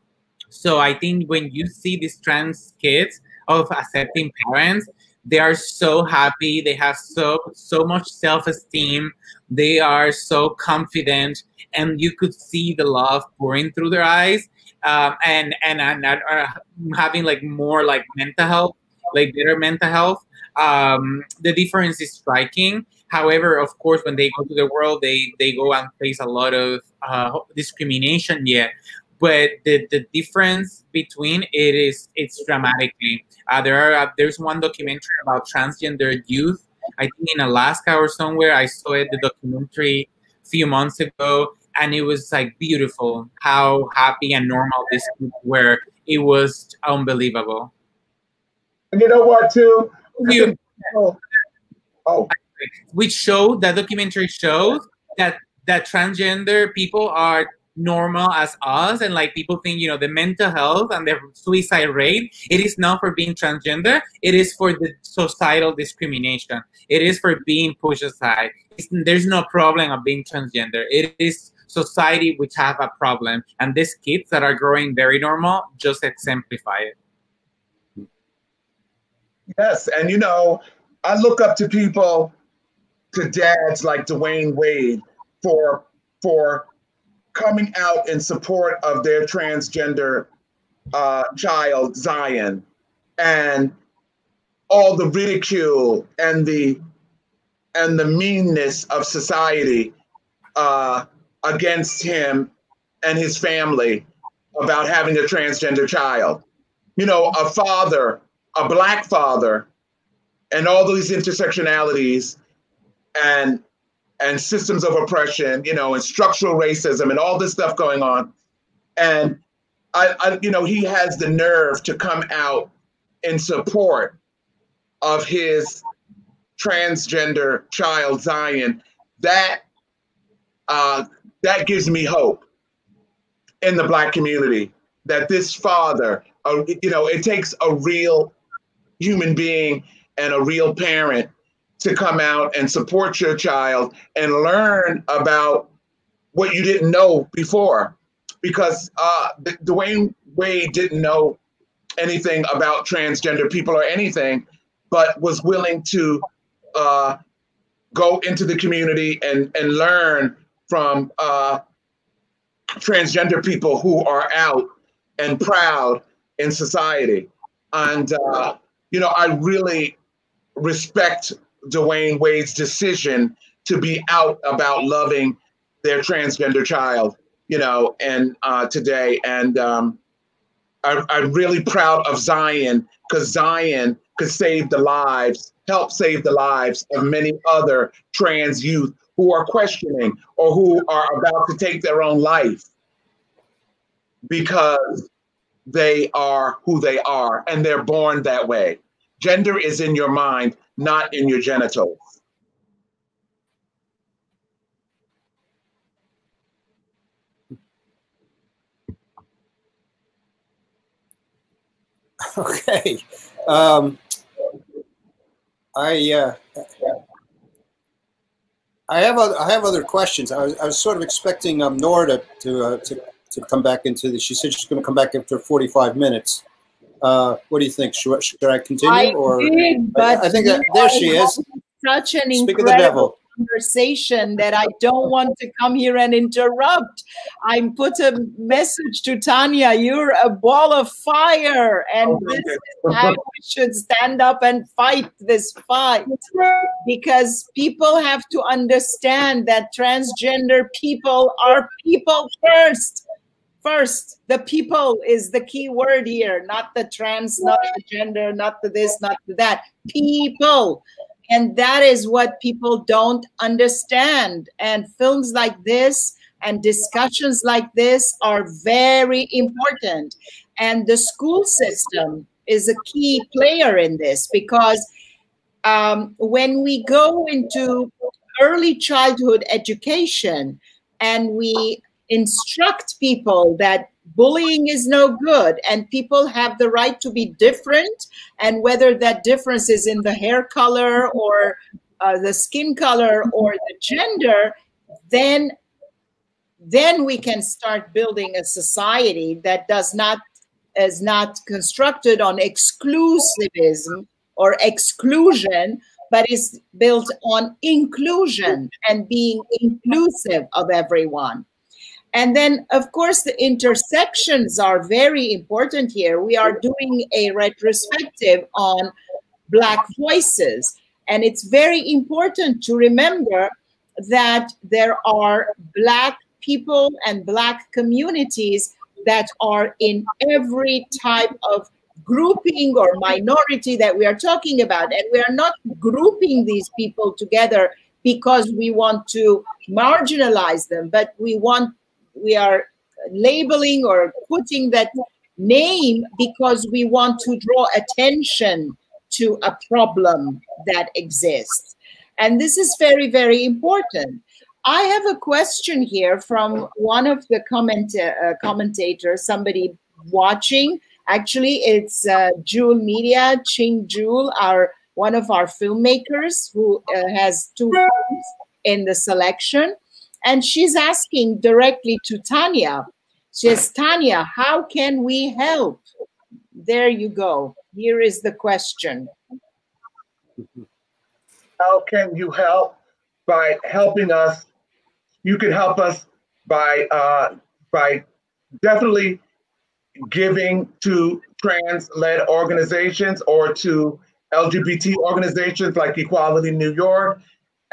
so I think when you see these trans kids of accepting parents, they are so happy. They have so so much self esteem. They are so confident, and you could see the love pouring through their eyes. Um, and and and are having like more like mental health, like better mental health. Um, the difference is striking. However, of course, when they go to the world, they they go and face a lot of uh, discrimination. Yeah, but the, the difference between it is it's dramatically. Uh, there are uh, there's one documentary about transgender youth. I think in Alaska or somewhere. I saw it the documentary a few months ago, and it was like beautiful how happy and normal these kids were. It was unbelievable. and you know what too You- oh which show that documentary shows that that transgender people are normal as us and like people think you know the mental health and the suicide rate it is not for being transgender. It is for the societal discrimination. It is for being pushed aside. It's, there's no problem of being transgender. It is society which have a problem. And these kids that are growing very normal just exemplify it. Yes, and you know, I look up to people, to dads like Dwyane Wade for for coming out in support of their transgender uh, child Zion, and all the ridicule and the and the meanness of society uh, against him and his family about having a transgender child. You know, a father a black father and all these intersectionalities and and systems of oppression you know and structural racism and all this stuff going on. And I, I you know he has the nerve to come out in support of his transgender child zion. That uh, that gives me hope in the black community that this father uh, you know it takes a real human being and a real parent to come out and support your child and learn about what you didn't know before. Because uh, Dwyane Wade didn't know anything about transgender people or anything, but was willing to uh, go into the community and, and learn from uh, transgender people who are out and proud in society. And, uh, you know, I really respect Dwyane Wade's decision to be out about loving their transgender child, you know, and uh, today. And um, I, I'm really proud of Zion because Zion could save the lives, help save the lives of many other trans youth who are questioning or who are about to take their own life because they are who they are and they're born that way. Gender is in your mind, not in your genitals. Okay. Um, I uh, I have other, I have other questions. I was, I was sort of expecting um, Nora to to, uh, to to come back into this. She said she's going to come back after 45 minutes. Uh, what do you think? Should, should I continue? I or did, but I, I think that there she is. Such an Speak of the incredible devil. conversation that I don't want to come here and interrupt. I put a message to Tanya. You're a ball of fire, and Oh, this is how we should stand up and fight this fight because people have to understand that transgender people are people first. First, the people is the key word here, not the trans, not the gender, not the this, not the that. People. And that is what people don't understand. And films like this and discussions like this are very important. And the school system is a key player in this because um, when we go into early childhood education and we instruct people that bullying is no good and people have the right to be different and whether that difference is in the hair color or uh, the skin color or the gender then then we can start building a society that does not is not constructed on exclusivism or exclusion but is built on inclusion and being inclusive of everyone and then, of course, the intersections are very important here. We are doing a retrospective on Black voices. And it's very important to remember that there are Black people and Black communities that are in every type of grouping or minority that we are talking about. And we are not grouping these people together because we want to marginalize them, but we want we are labeling or putting that name because we want to draw attention to a problem that exists. And this is very, very important. I have a question here from one of the comment, uh, commentators, somebody watching. Actually, it's uh, Jewel Media, Ching Jewel, our one of our filmmakers who uh, has two films in the selection. And she's asking directly to Tanya. She says, Tanya, how can we help? There you go. Here is the question. How can you help? By helping us, you can help us by uh, by definitely giving to trans-led organizations or to LGBT organizations like Equality New York,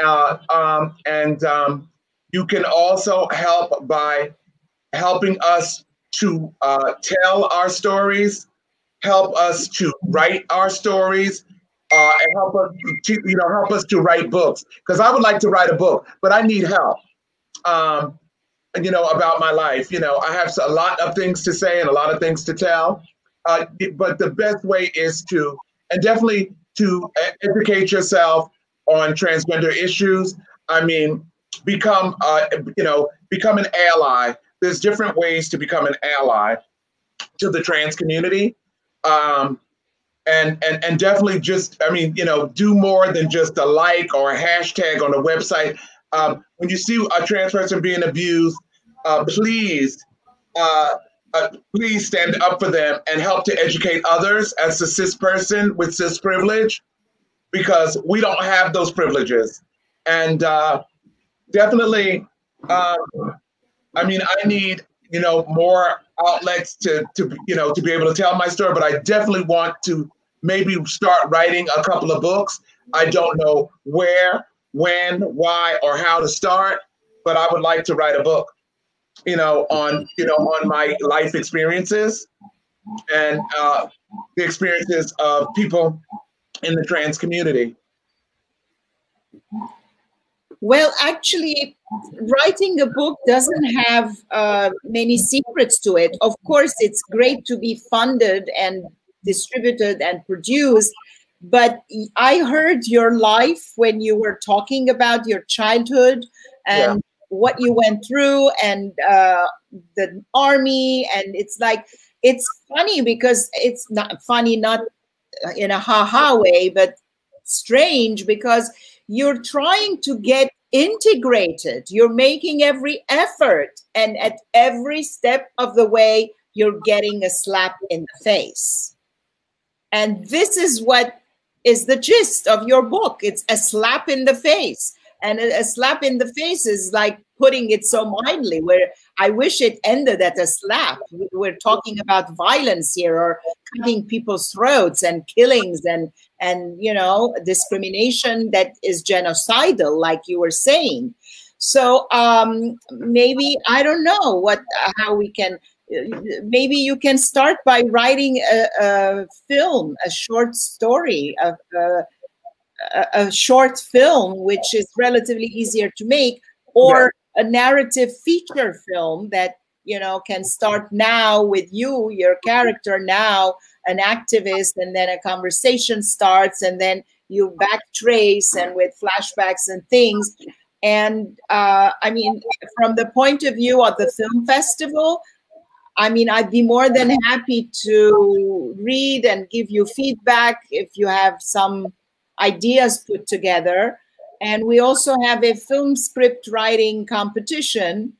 uh, um, and um, you can also help by helping us to uh, tell our stories, help us to write our stories, uh, and help us to, you know help us to write books. Because I would like to write a book, but I need help. Um, you know about my life. You know I have a lot of things to say and a lot of things to tell. Uh, but the best way is to and definitely to educate yourself on transgender issues. I mean, become uh, you know become an ally. There's different ways to become an ally to the trans community. Um, and, and and definitely just I mean you know do more than just a like or a hashtag on a website. Um, when you see a trans person being abused, uh, please uh, uh, please stand up for them and help to educate others as a cis person with cis privilege, because we don't have those privileges. And uh, definitely, uh, I mean, I need you know, more outlets to to you know to be able to tell my story. But I definitely want to maybe start writing a couple of books. I don't know where, when, why, or how to start, but I would like to write a book, you know, on you know on my life experiences and uh, the experiences of people in the trans community. Well, actually, writing a book doesn't have uh, many secrets to it. Of course, it's great to be funded and distributed and produced. But I heard your life when you were talking about your childhood and yeah. what you went through and uh, the army. And it's like, it's funny because it's not funny, not in a ha ha way, but strange because you're trying to get integrated. You're making every effort. And at every step of the way, you're getting a slap in the face. And this is what is the gist of your book. It's a slap in the face. And a, slap in the face is like putting it so mildly, where I wish it ended at a slap. We're talking about violence here or cutting people's throats and killings and and you know discrimination that is genocidal, like you were saying. So um, maybe I don't know what uh, how we can uh, maybe you can start by writing a, a film, a short story, a, a, a, short film, which is relatively easier to make, or yeah. a narrative feature film that you know can start now with you, your character now, an activist, and then a conversation starts, and then you backtrace and with flashbacks and things. And uh, I mean, from the point of view of the film festival, I mean, I'd be more than happy to read and give you feedback if you have some ideas put together. And we also have a film script writing competition,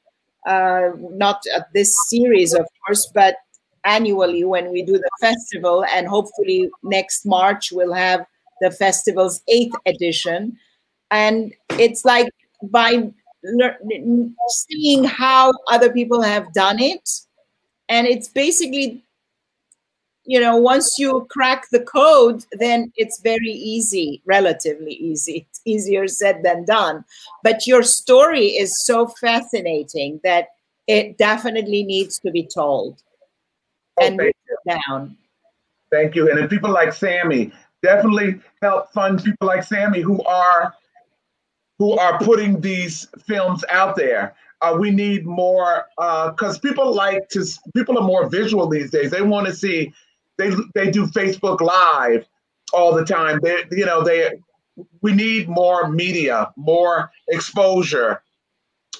uh, not at this series, of course, but annually when we do the festival. And hopefully next March we'll have the festival's eighth edition. And it's like by seeing how other people have done it, and it's basically you know once you crack the code then it's very easy relatively easy it's easier said than done but your story is so fascinating that it definitely needs to be told oh, and down thank you and if people like sammy definitely help fund people like sammy who are who are putting these films out there uh, we need more because uh, people like to. People are more visual these days. They want to see. They they do Facebook Live all the time. They you know they. We need more media, more exposure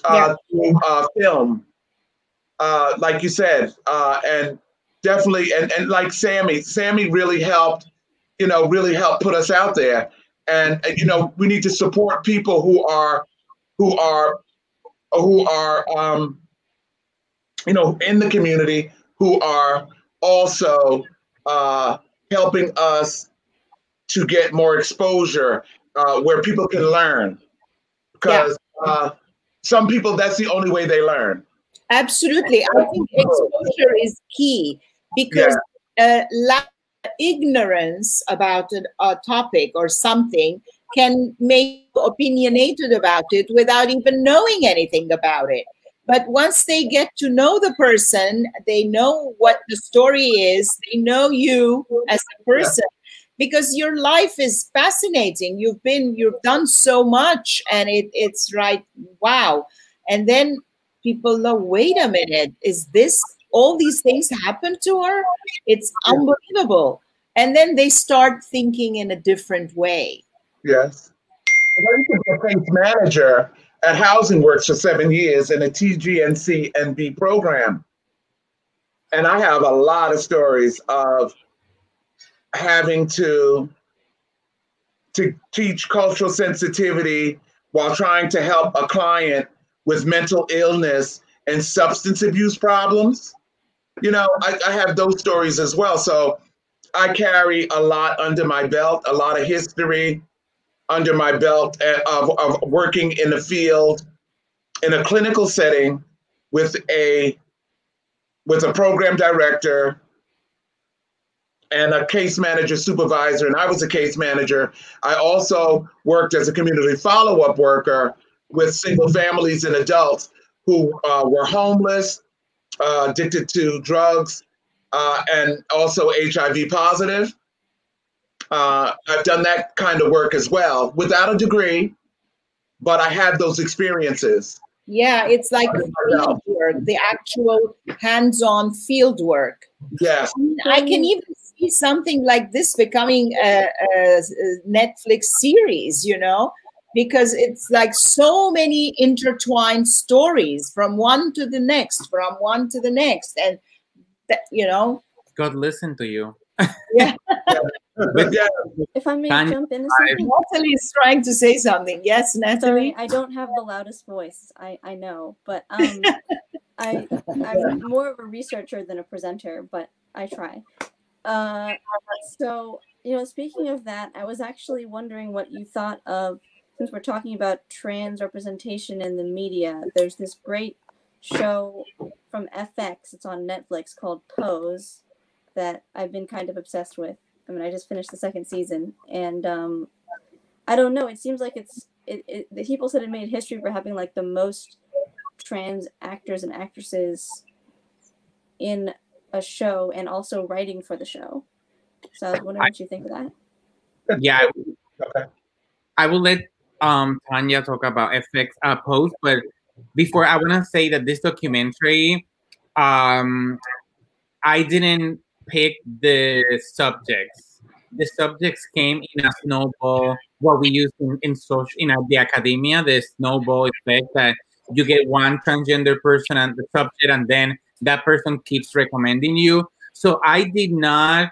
uh, yeah. to uh, film, uh, like you said, uh, and definitely, and and like Samy, Samy really helped. You know, really helped put us out there, and, and you know, we need to support people who are who are who are, um, you know, in the community who are also uh, helping us to get more exposure uh, where people can learn. Because yeah. uh, some people, that's the only way they learn. Absolutely. I think exposure is key because yeah. uh, ignorance about a, a topic or something can make opinionated about it without even knowing anything about it. But once they get to know the person, they know what the story is, they know you as a person. Because your life is fascinating. You've been, you've done so much, and it, it's right, wow. And then people know, wait a minute, is this all these things happen to her? It's unbelievable. And then they start thinking in a different way. Yes. I used to be a case manager at Housing Works for seven years in a TGNC and B program. And I have a lot of stories of having to to teach cultural sensitivity while trying to help a client with mental illness and substance abuse problems. You know, I, I have those stories as well. So I carry a lot under my belt, a lot of history, under my belt of, of working in the field in a clinical setting with a with a program director and a case manager supervisor, and I was a case manager. I also worked as a community follow up worker with single families and adults who uh, were homeless, uh, addicted to drugs, uh, and also HIV positive. Uh, I've done that kind of work as well without a degree, but I had those experiences. Yeah, it's like field work, the actual hands-on field work. Yes. I can even see something like this becoming a, a, Netflix series, you know, because it's like so many intertwined stories from one to the next, from one to the next, and that, you know. God listen to you. Yeah. But yeah, If I may Tanya, jump in a I- second. Natalie is trying to say something. Yes, Sorry, Natalie. I don't have the loudest voice. I, I know, but um, I I'm more of a researcher than a presenter, but I try. Uh, so you know, speaking of that, I was actually wondering what you thought of since we're talking about trans representation in the media. There's this great show from FX. It's on Netflix called Pose that I've been kind of obsessed with. I mean, I just finished the second season, and um, I don't know. It seems like it's it, it. The people said it made history for having like the most trans actors and actresses in a show, and also writing for the show. So I was wondering what you think of that. Yeah, I, Okay. I will let um Tanya talk about FX uh, Pose, but before I want to say that this documentary, um, I didn't pick the subjects. The subjects came in a snowball. What we use in in social in the academia, the snowball effect that you get one transgender person and the subject, and then that person keeps recommending you. So I did not.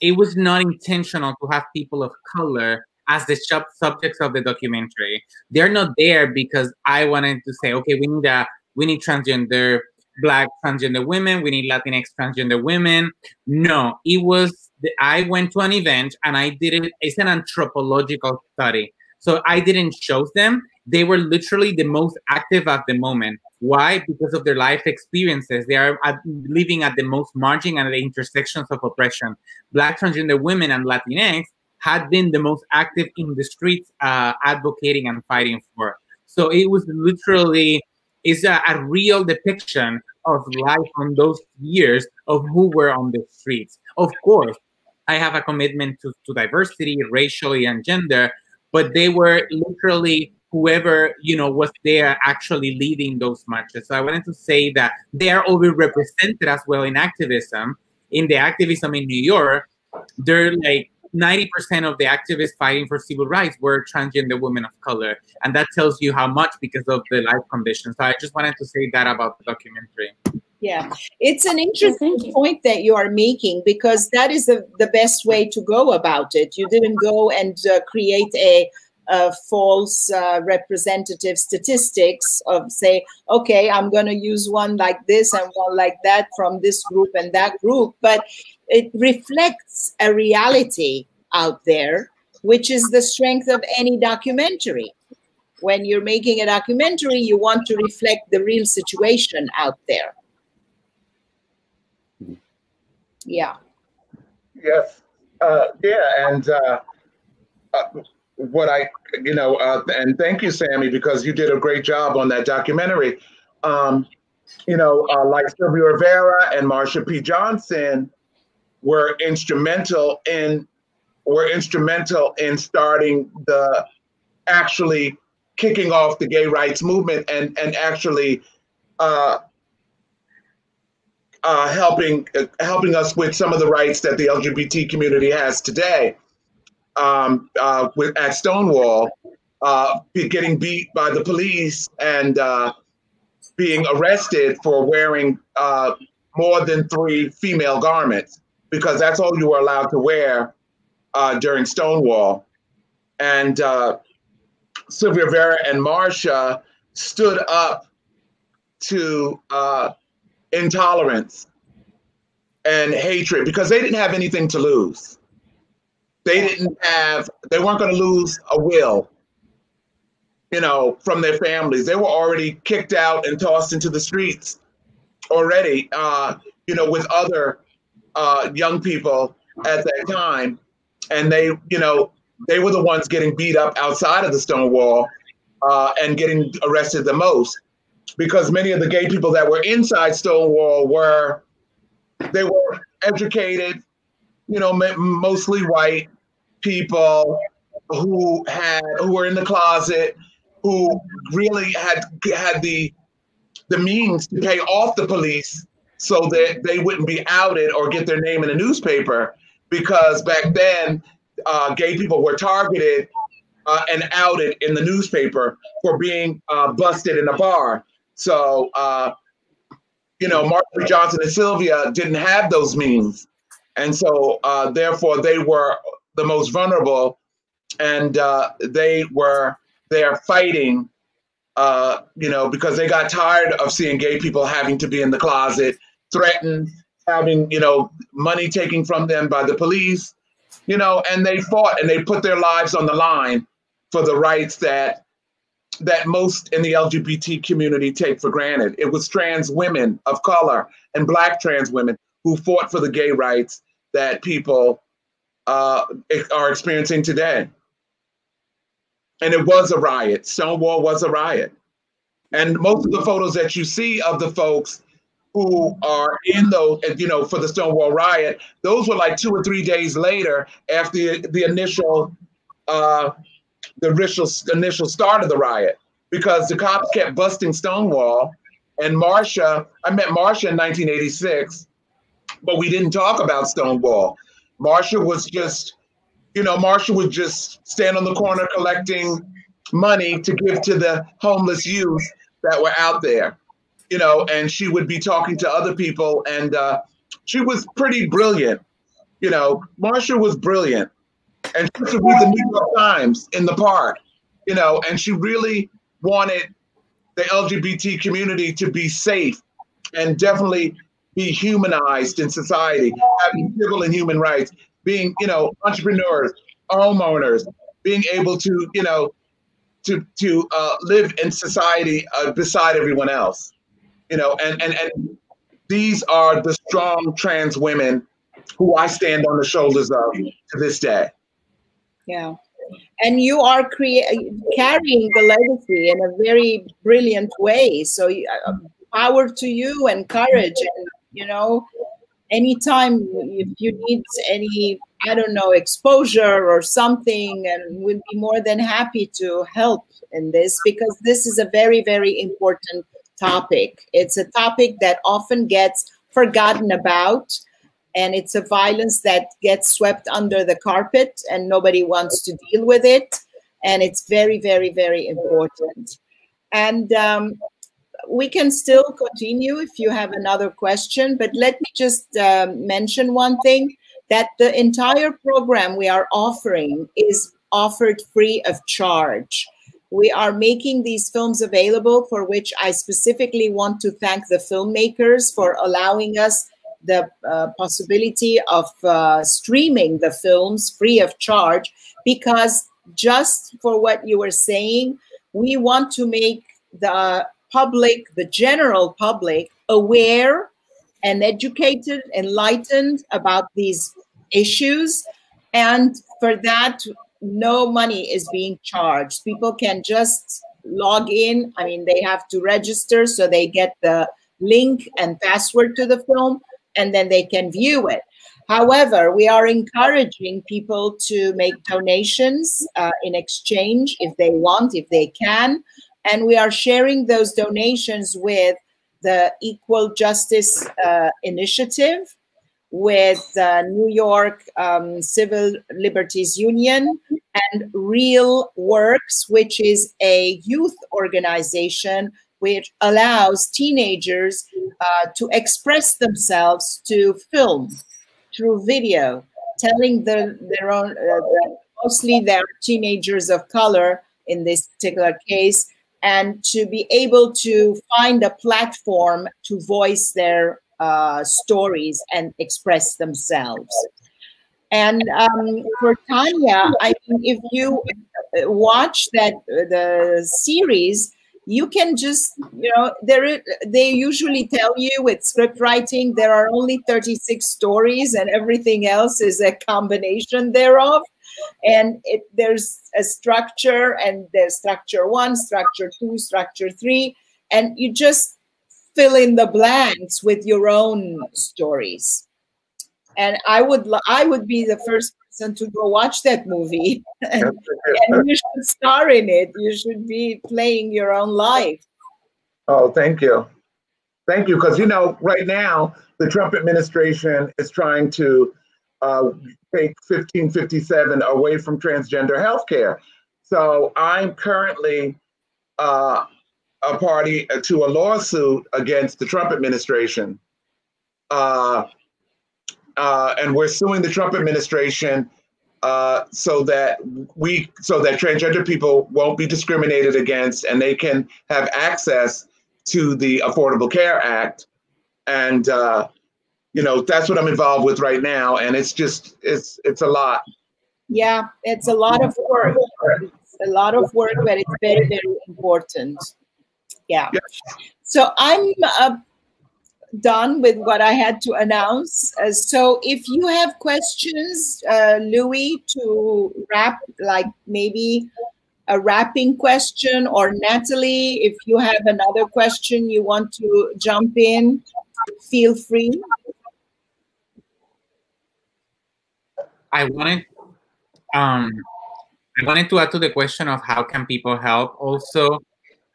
It was not intentional to have people of color as the sub- subjects of the documentary. They're not there because I wanted to say, okay, we need a we need transgender black transgender women, we need Latinx transgender women. No, it was the, I went to an event and I did it. It's an anthropological study, so I didn't show them. They were literally the most active at the moment. Why? Because of their life experiences. They are at, living at the most margin and the intersections of oppression. Black transgender women and Latinx had been the most active in the streets uh, advocating and fighting for. So it was literally is a, a real depiction of life on those years of who were on the streets. Of course, I have a commitment to, to diversity, racially and gender, but they were literally whoever you know was there actually leading those marches. So I wanted to say that they are overrepresented as well in activism. In the activism in New York, they're like 90% of the activists fighting for civil rights were transgender women of color. And that tells you how much because of the life conditions. So I just wanted to say that about the documentary. Yeah, it's an interesting you. point that you are making because that is the, the best way to go about it. You didn't go and uh, create a, a false uh, representative statistics of say, okay, I'm going to use one like this and one like that from this group and that group, but it reflects a reality out there, which is the strength of any documentary. When you're making a documentary, you want to reflect the real situation out there. Yeah. Yes. Uh, yeah, and uh, uh, what I, you know, uh, and thank you, Samy, because you did a great job on that documentary. Um, you know, uh, like Sylvia Rivera and Marsha P. Johnson were instrumental in were instrumental in starting the actually kicking off the gay rights movement and and actually uh, uh, helping uh, helping us with some of the rights that the LGBT community has today. Um, uh, with at Stonewall, uh, getting beat by the police and uh, being arrested for wearing more than three female garments because that's all you were allowed to wear uh, during Stonewall. And uh, Sylvia Rivera and Marsha stood up to uh, intolerance and hatred because they didn't have anything to lose. They didn't have, they weren't going to lose a will, you know, from their families. They were already kicked out and tossed into the streets already, uh, you know, with other uh, young people at that time, and they, you know, they were the ones getting beat up outside of the Stonewall uh, and getting arrested the most, because many of the gay people that were inside Stonewall were, they were educated, you know, mostly white people who had who were in the closet, who really had had the the means to pay off the police so that they wouldn't be outed or get their name in a newspaper because back then uh, gay people were targeted uh, and outed in the newspaper for being uh, busted in a bar. So, uh, you know, Marsha P. Johnson and Sylvia didn't have those means. And so, uh, therefore, they were the most vulnerable and uh, they were there fighting you know, because they got tired of seeing gay people having to be in the closet, threatened, having, you know, money taken from them by the police, you know, and they fought and they put their lives on the line for the rights that that most in the LGBT community take for granted. It was trans women of color and black trans women who fought for the gay rights that people uh, are experiencing today and it was a riot. Stonewall was a riot. And most of the photos that you see of the folks who are in those, you know, for the Stonewall riot, those were like two or three days later after the, the initial, uh, the initial, initial start of the riot, because the cops kept busting Stonewall. And Marsha, I met Marsha in 1986, but we didn't talk about Stonewall. Marsha was just you know, Marsha would just stand on the corner collecting money to give to the homeless youth that were out there, you know, and she would be talking to other people. And uh, she was pretty brilliant. You know, Marsha was brilliant. And she used to read the New York Times in the park, you know, and she really wanted the LGBT community to be safe and definitely be humanized in society, having civil and human rights being, you know, entrepreneurs, homeowners, being able to, you know, to to uh, live in society uh, beside everyone else, you know, and and and these are the strong trans women who I stand on the shoulders of to this day. Yeah. And you are crea- carrying the legacy in a very brilliant way. So, uh, power to you and courage. And, you know, anytime if you need any i don't know exposure or something and we'll be more than happy to help in this because this is a very very important topic it's a topic that often gets forgotten about and it's a violence that gets swept under the carpet and nobody wants to deal with it and it's very very very important and um, we can still continue if you have another question, but let me just uh, mention one thing that the entire program we are offering is offered free of charge. We are making these films available for which I specifically want to thank the filmmakers for allowing us the uh, possibility of uh, streaming the films free of charge because just for what you were saying, we want to make the public, the general public, aware and educated, enlightened about these issues. And for that, no money is being charged. People can just log in. I mean, they have to register so they get the link and password to the film and then they can view it. However, we are encouraging people to make donations uh, in exchange if they want, if they can. And we are sharing those donations with the Equal Justice uh, Initiative, with New York um, Civil Liberties Union, and Real Works, which is a youth organization which allows teenagers uh, to express themselves to film through video, telling the, their own, uh, mostly they're teenagers of color in this particular case, and to be able to find a platform to voice their uh, stories and express themselves. And um, for Tanya, I mean, if you watch that the series, you can just you know there they usually tell you with script writing there are only 36 stories and everything else is a combination thereof and it, there's a structure and there's structure one structure two structure three and you just fill in the blanks with your own stories and i would i would be the first person to go watch that movie and, and you should star in it you should be playing your own life Oh, thank you. Thank you. Because, you know, right now, the Trump administration is trying to uh, take 1557 away from transgender healthcare. So I'm currently uh, a party to a lawsuit against the Trump administration. Uh, uh, and we're suing the Trump administration uh, so that we so that transgender people won't be discriminated against and they can have access to the Affordable Care Act. And uh, you know, that's what I'm involved with right now. And it's just it's it's a lot. yeah it's a lot of work it's a lot of work but it's very very important yeah. So i'm uh, done with what i had to announce. Uh, so if you have questions uh, louis to wrap like maybe a wrapping question or natalie if you have another question you want to jump in feel free. I wanted um I wanted to add to the question of how can people help. Also,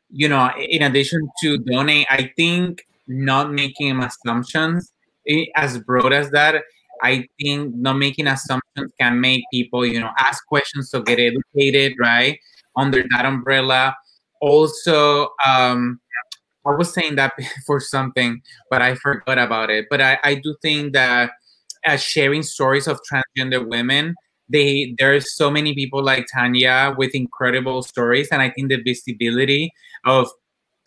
you know, in addition to donate, I think not making assumptions eh, as broad as that. I think not making assumptions can make people, you know, ask questions to get educated, right? Under that umbrella. Also, um, I was saying that for something, but I forgot about it. But I, I do think that as sharing stories of transgender women, they there's so many people like Tanya with incredible stories, and I think the visibility of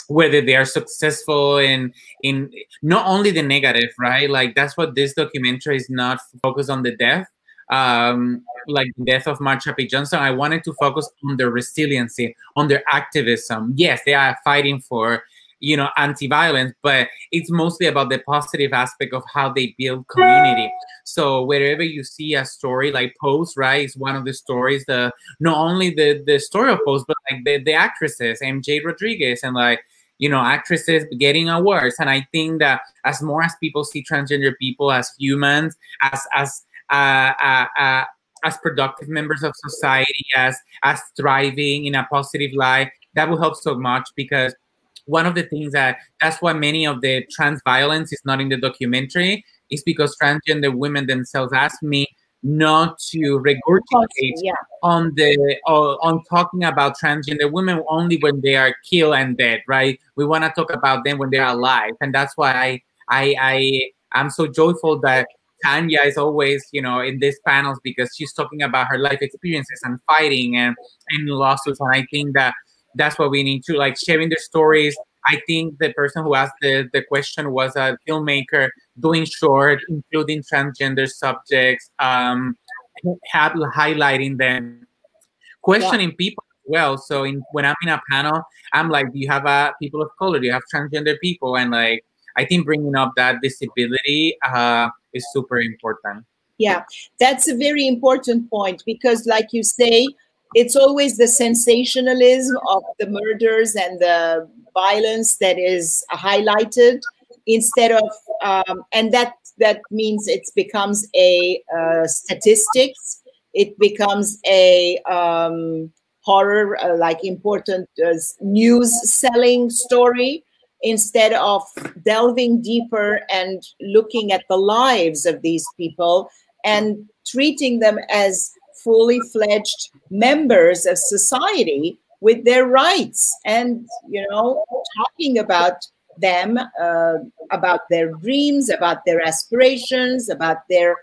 whether they are successful in in not only the negative, right? Like that's what this documentary is not focused on the death, um, like the death of Marsha P. Johnson. I wanted to focus on their resiliency, on their activism. Yes, they are fighting for you know anti-violence but it's mostly about the positive aspect of how they build community so wherever you see a story like Pose, right, is one of the stories. The not only the the story of Pose, but like the the actresses, MJ Rodriguez, and like you know actresses getting awards. And I think that as more as people see transgender people as humans, as as uh, uh, uh, as productive members of society, as as thriving in a positive light, that will help so much because one of the things that that's why many of the trans violence is not in the documentary is because transgender women themselves asked me not to regurgitate yeah. on the uh, on talking about transgender women only when they are killed and dead right? We want to talk about them when they're alive and that's why i i i i'm so joyful that tanya is always you know in these panels because she's talking about her life experiences and fighting and and lawsuits and i think that that's what we need to like sharing their stories I think the person who asked the, the question was a filmmaker doing short, including transgender subjects, um, have, highlighting them, questioning yeah. people as well. So in, when I'm in a panel, I'm like, do you have uh, people of color? Do you have transgender people? And like, I think bringing up that visibility uh, is super important. Yeah, that's a very important point because, like you say, it's always the sensationalism of the murders and the violence that is highlighted instead of um, and that that means it becomes a uh, statistics. It becomes a um, horror uh, like important uh, news selling story instead of delving deeper and looking at the lives of these people and treating them as fully fledged members of society with their rights and you know talking about them uh, about their dreams about their aspirations about their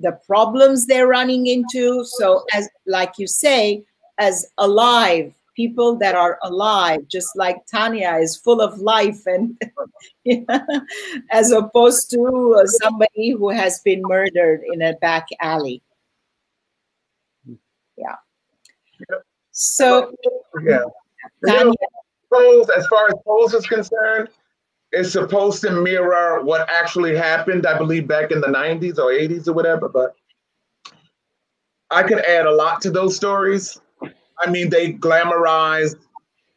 the problems they're running into. So as like you say as alive people that are alive just like tanya is full of life and as opposed to somebody who has been murdered in a back alley yeah so yeah. Tanya, Pose, as far as Pose is concerned, is supposed to mirror what actually happened, I believe, back in the 90s or 80s or whatever. But I could add a lot to those stories. I mean, they glamorized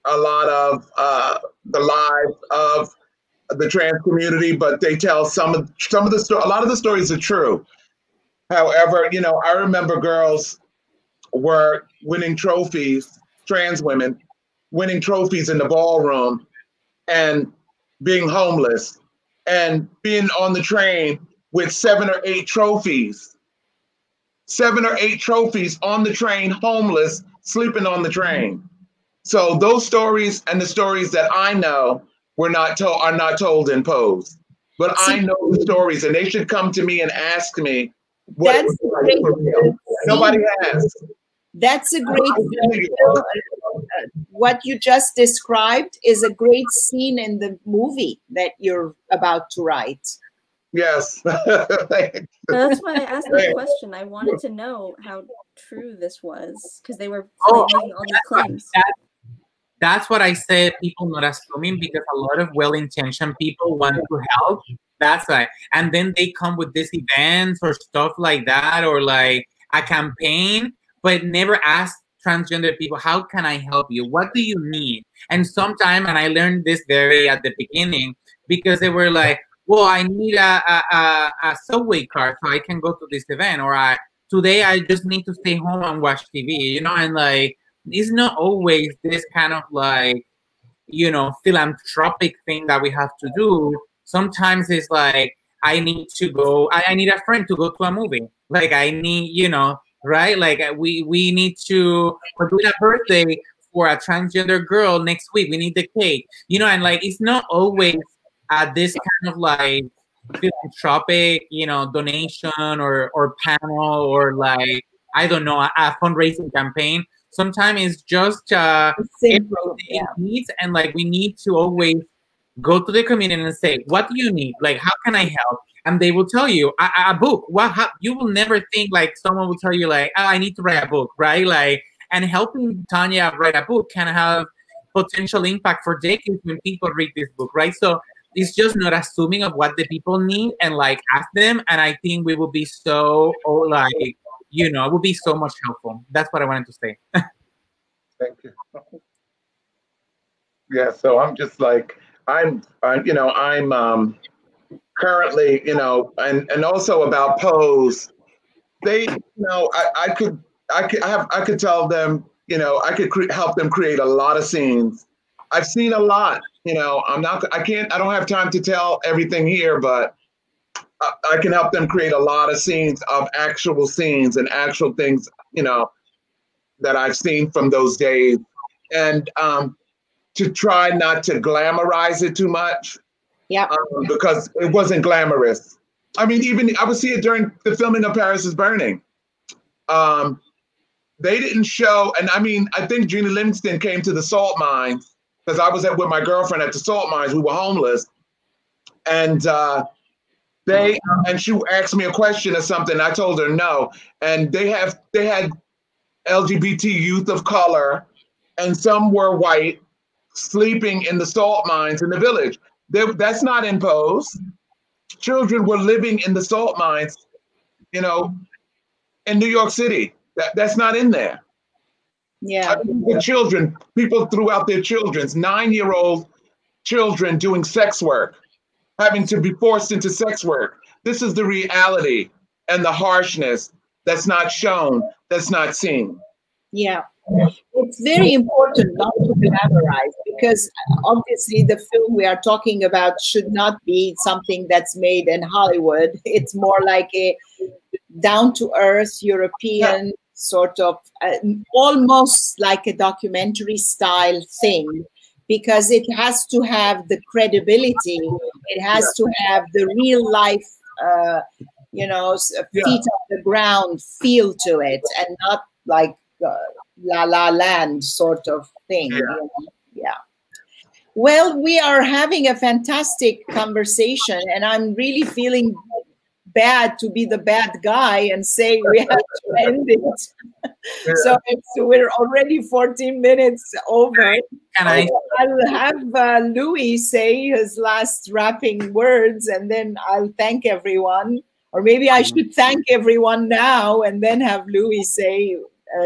a lot of uh, the lives of the trans community, but they tell some of some of the story. A lot of the stories are true. However, you know, I remember girls were winning trophies, trans women winning trophies in the ballroom, and being homeless, and being on the train with seven or eight trophies, seven or eight trophies on the train, homeless, sleeping on the train. So those stories and the stories that I know were not told are not told in Pose. But I know the stories, and they should come to me and ask me. What That's. Nobody has. That's a great uh, what you just described is a great scene in the movie that you're about to write. Yes. That's why I asked the question. I wanted to know how true this was because they were oh, making all these claims. That, that's what I said. People not assuming because a lot of well-intentioned people want to help. That's right. And then they come with these events or stuff like that, or like a campaign, but never ask transgender people, how can I help you? What do you need? And sometimes, and I learned this very at the beginning, because they were like, well, I need a, a, a subway card so I can go to this event, or I today I just need to stay home and watch TV, you know, and like it's not always this kind of like, you know, philanthropic thing that we have to do. Sometimes it's like I need to go, I, I need a friend to go to a movie. Like I need, you know, right? Like uh, we we need to we're doing a birthday for a transgender girl next week. We need the cake, you know, and like it's not always at this kind of like philanthropic, you know, donation or or panel or like I don't know a, a fundraising campaign. Sometimes it's just uh, Simple, yeah. needs, and like we need to always go to the community and say, "What do you need? Like, how can I help?" And they will tell you a, a book. What you will never think like someone will tell you like, oh, I need to write a book, right? Like, and helping Tanya write a book can have potential impact for decades when people read this book, right? So it's just not assuming of what the people need and like ask them. And I think we will be so oh, like, you know, it will be so much helpful. That's what I wanted to say. Thank you. Yeah, so I'm just like I'm, I'm you know, I'm um currently, you know, and and also about Pose, they, you know, I, I could I could I have I could tell them, you know, I could cre- help them create a lot of scenes. I've seen a lot, you know. I'm not I can't I don't have time to tell everything here, but I, I can help them create a lot of scenes of actual scenes and actual things, you know, that I've seen from those days, and um, to try not to glamorize it too much yeah. Um, because it wasn't glamorous. I mean, even I would see it during the filming of Paris is Burning. Um, they didn't show, and I mean, I think Jennie Livingston came to the salt mines because I was at with my girlfriend at the salt mines. We were homeless, and uh, they and she asked me a question or something. I told her no, and they have they had LGBT youth of color, and some were white, sleeping in the salt mines in the village that's not in Pose. Children were living in the salt mines, you know, in New York City. That, that's not in there. Yeah. The children, people threw out their children's nine year old children doing sex work, having to be forced into sex work. This is the reality and the harshness that's not shown, that's not seen. Yeah it's very important not to glamorize because obviously the film we are talking about should not be something that's made in Hollywood. It's more like a down to earth European yeah. sort of uh, almost like a documentary style thing because it has to have the credibility, it has yeah. to have the real life. Uh, you know, feet yeah. on the ground feel to it, and not like uh, la la land sort of thing. Yeah. You know? yeah. Well, we are having a fantastic conversation, and I'm really feeling bad to be the bad guy and say we have to end it. so it's, we're already 14 minutes over. Can I? I'll have uh, Louis say his last wrapping words and then I'll thank everyone. Or maybe I should thank everyone now and then have Louis say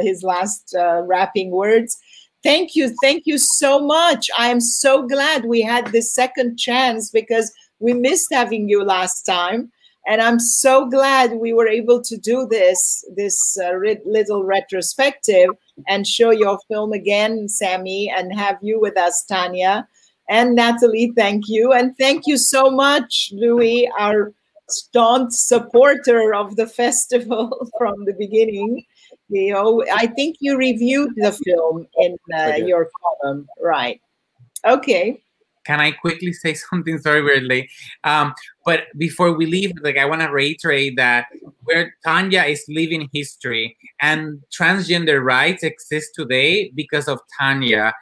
his last uh, wrapping words. Thank you. Thank you so much. I am so glad we had this second chance because we missed having you last time and i'm so glad we were able to do this this uh, little retrospective and show your film again Samy and have you with us tanya and natalie thank you and thank you so much louis our staunch supporter of the festival from the beginning you know i think you reviewed the film in uh, your column right okay can I quickly say something? Sorry, weirdly. Um, but before we leave, like I want to reiterate that where Tanya is living history and transgender rights exist today because of Tanya.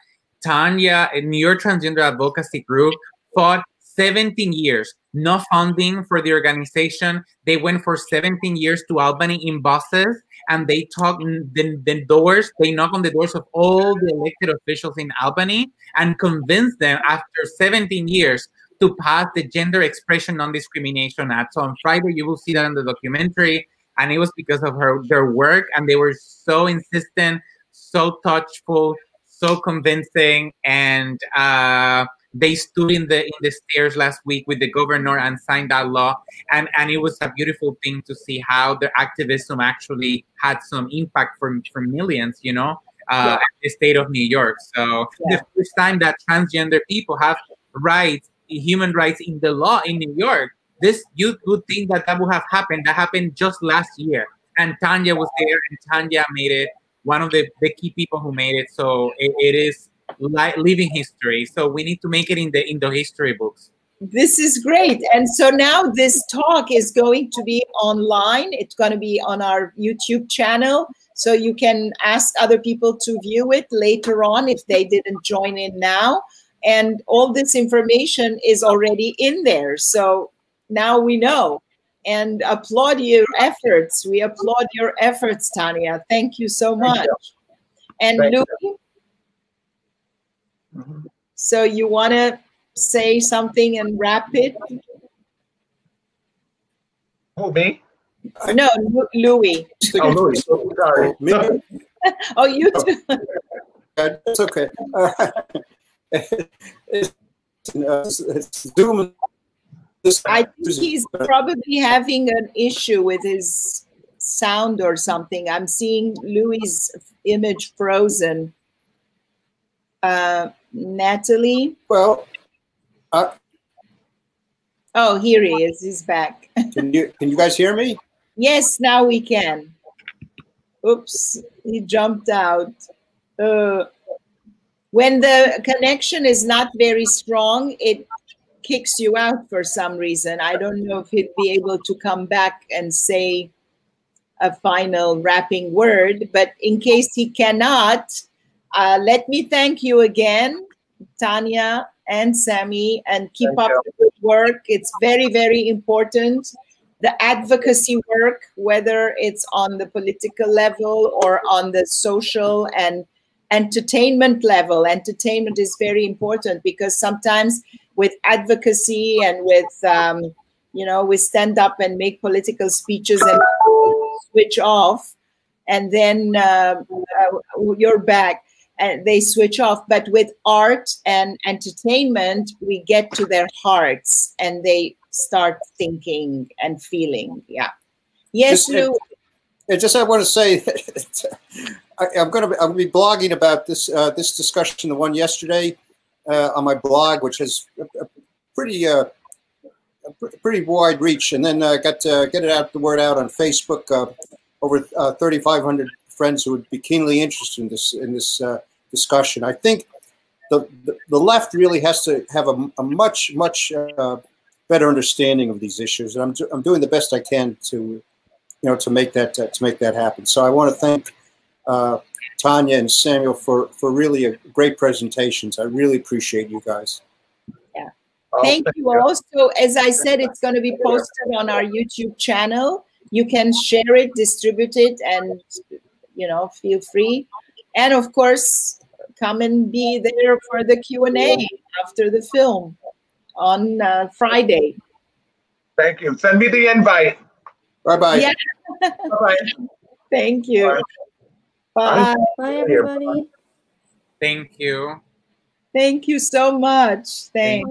Tanya, New York Transgender Advocacy Group, fought 17 years, no funding for the organization. They went for 17 years to Albany in buses and they talk the, the doors, they knock on the doors of all the elected officials in Albany and convince them after 17 years to pass the Gender Expression Non-Discrimination Act. So on Friday, you will see that in the documentary. And it was because of her their work, and they were so insistent, so touchful, so convincing, and uh, they stood in the in the stairs last week with the governor and signed that law. And and it was a beautiful thing to see how the activism actually had some impact for, for millions you know uh, yeah. the state of new york. So yeah. the first time that transgender people have rights human rights in the law in new york this you would think that that would have happened. That happened just last year. And tanya was there and tanya made it one of the, the key people who made it. So it, it is li- living history. So we need to make it in the in the history books. This is great. And so now this talk is going to be online. It's going to be on our YouTube channel. So you can ask other people to view it later on if they didn't join in now. And all this information is already in there. So now we know and applaud your efforts. We applaud your efforts, Tanya. Thank you so much. You. And Thank Louis, Mm-hmm. So you want to say something and wrap it? Who, me? No, Louis. Oh, Louis. sorry. oh, you too. It's okay. Uh, it's, it's Zoom. I think he's probably having an issue with his sound or something. I'm seeing Louis' image frozen. Uh, Natalie? Well, uh, oh, here he is. He's back. can you can you guys hear me? Yes, now we can. Oops, he jumped out. Uh, when the connection is not very strong, it kicks you out for some reason. I don't know if he'd be able to come back and say a final wrapping word, but in case he cannot, uh, let me thank you again, Tanya and Samy, and keep thank up you. the good work. It's very, very important. The advocacy work, whether it's on the political level or on the social and entertainment level. Entertainment is very important because sometimes with advocacy and with, um, you know, we stand up and make political speeches and switch off, and then uh, uh, you're back and they switch off. But with art and entertainment, we get to their hearts and they start thinking and feeling. Yeah. Yes, just, Lou. It, just I want to say that I, am going to be, I'm going to be blogging about this uh, this discussion, the one yesterday uh, on my blog, which has a, a pretty uh, a pretty wide reach, and then I uh, got to get it out the word out on Facebook. Uh, over uh, 3,500 friends who would be keenly interested in this in this uh, discussion. I think the, the, the left really has to have a, a much much uh, better understanding of these issues, and I'm do, I'm doing the best I can to you know to make that uh, to make that happen. So I want to thank uh, Tanya and Samuel for for really a great presentations. I really appreciate you guys. Yeah, thank you. Also, as I said, it's going to be posted on our YouTube channel you can share it, distribute it, and you know, feel free. And of course, come and be there for the Q&A after the film on uh, Friday. Thank you. Send me the invite. Bye bye. Yeah. Bye-bye. Thank you. Bye. Bye. Bye, everybody. Thank you. Thank you so much. Thanks.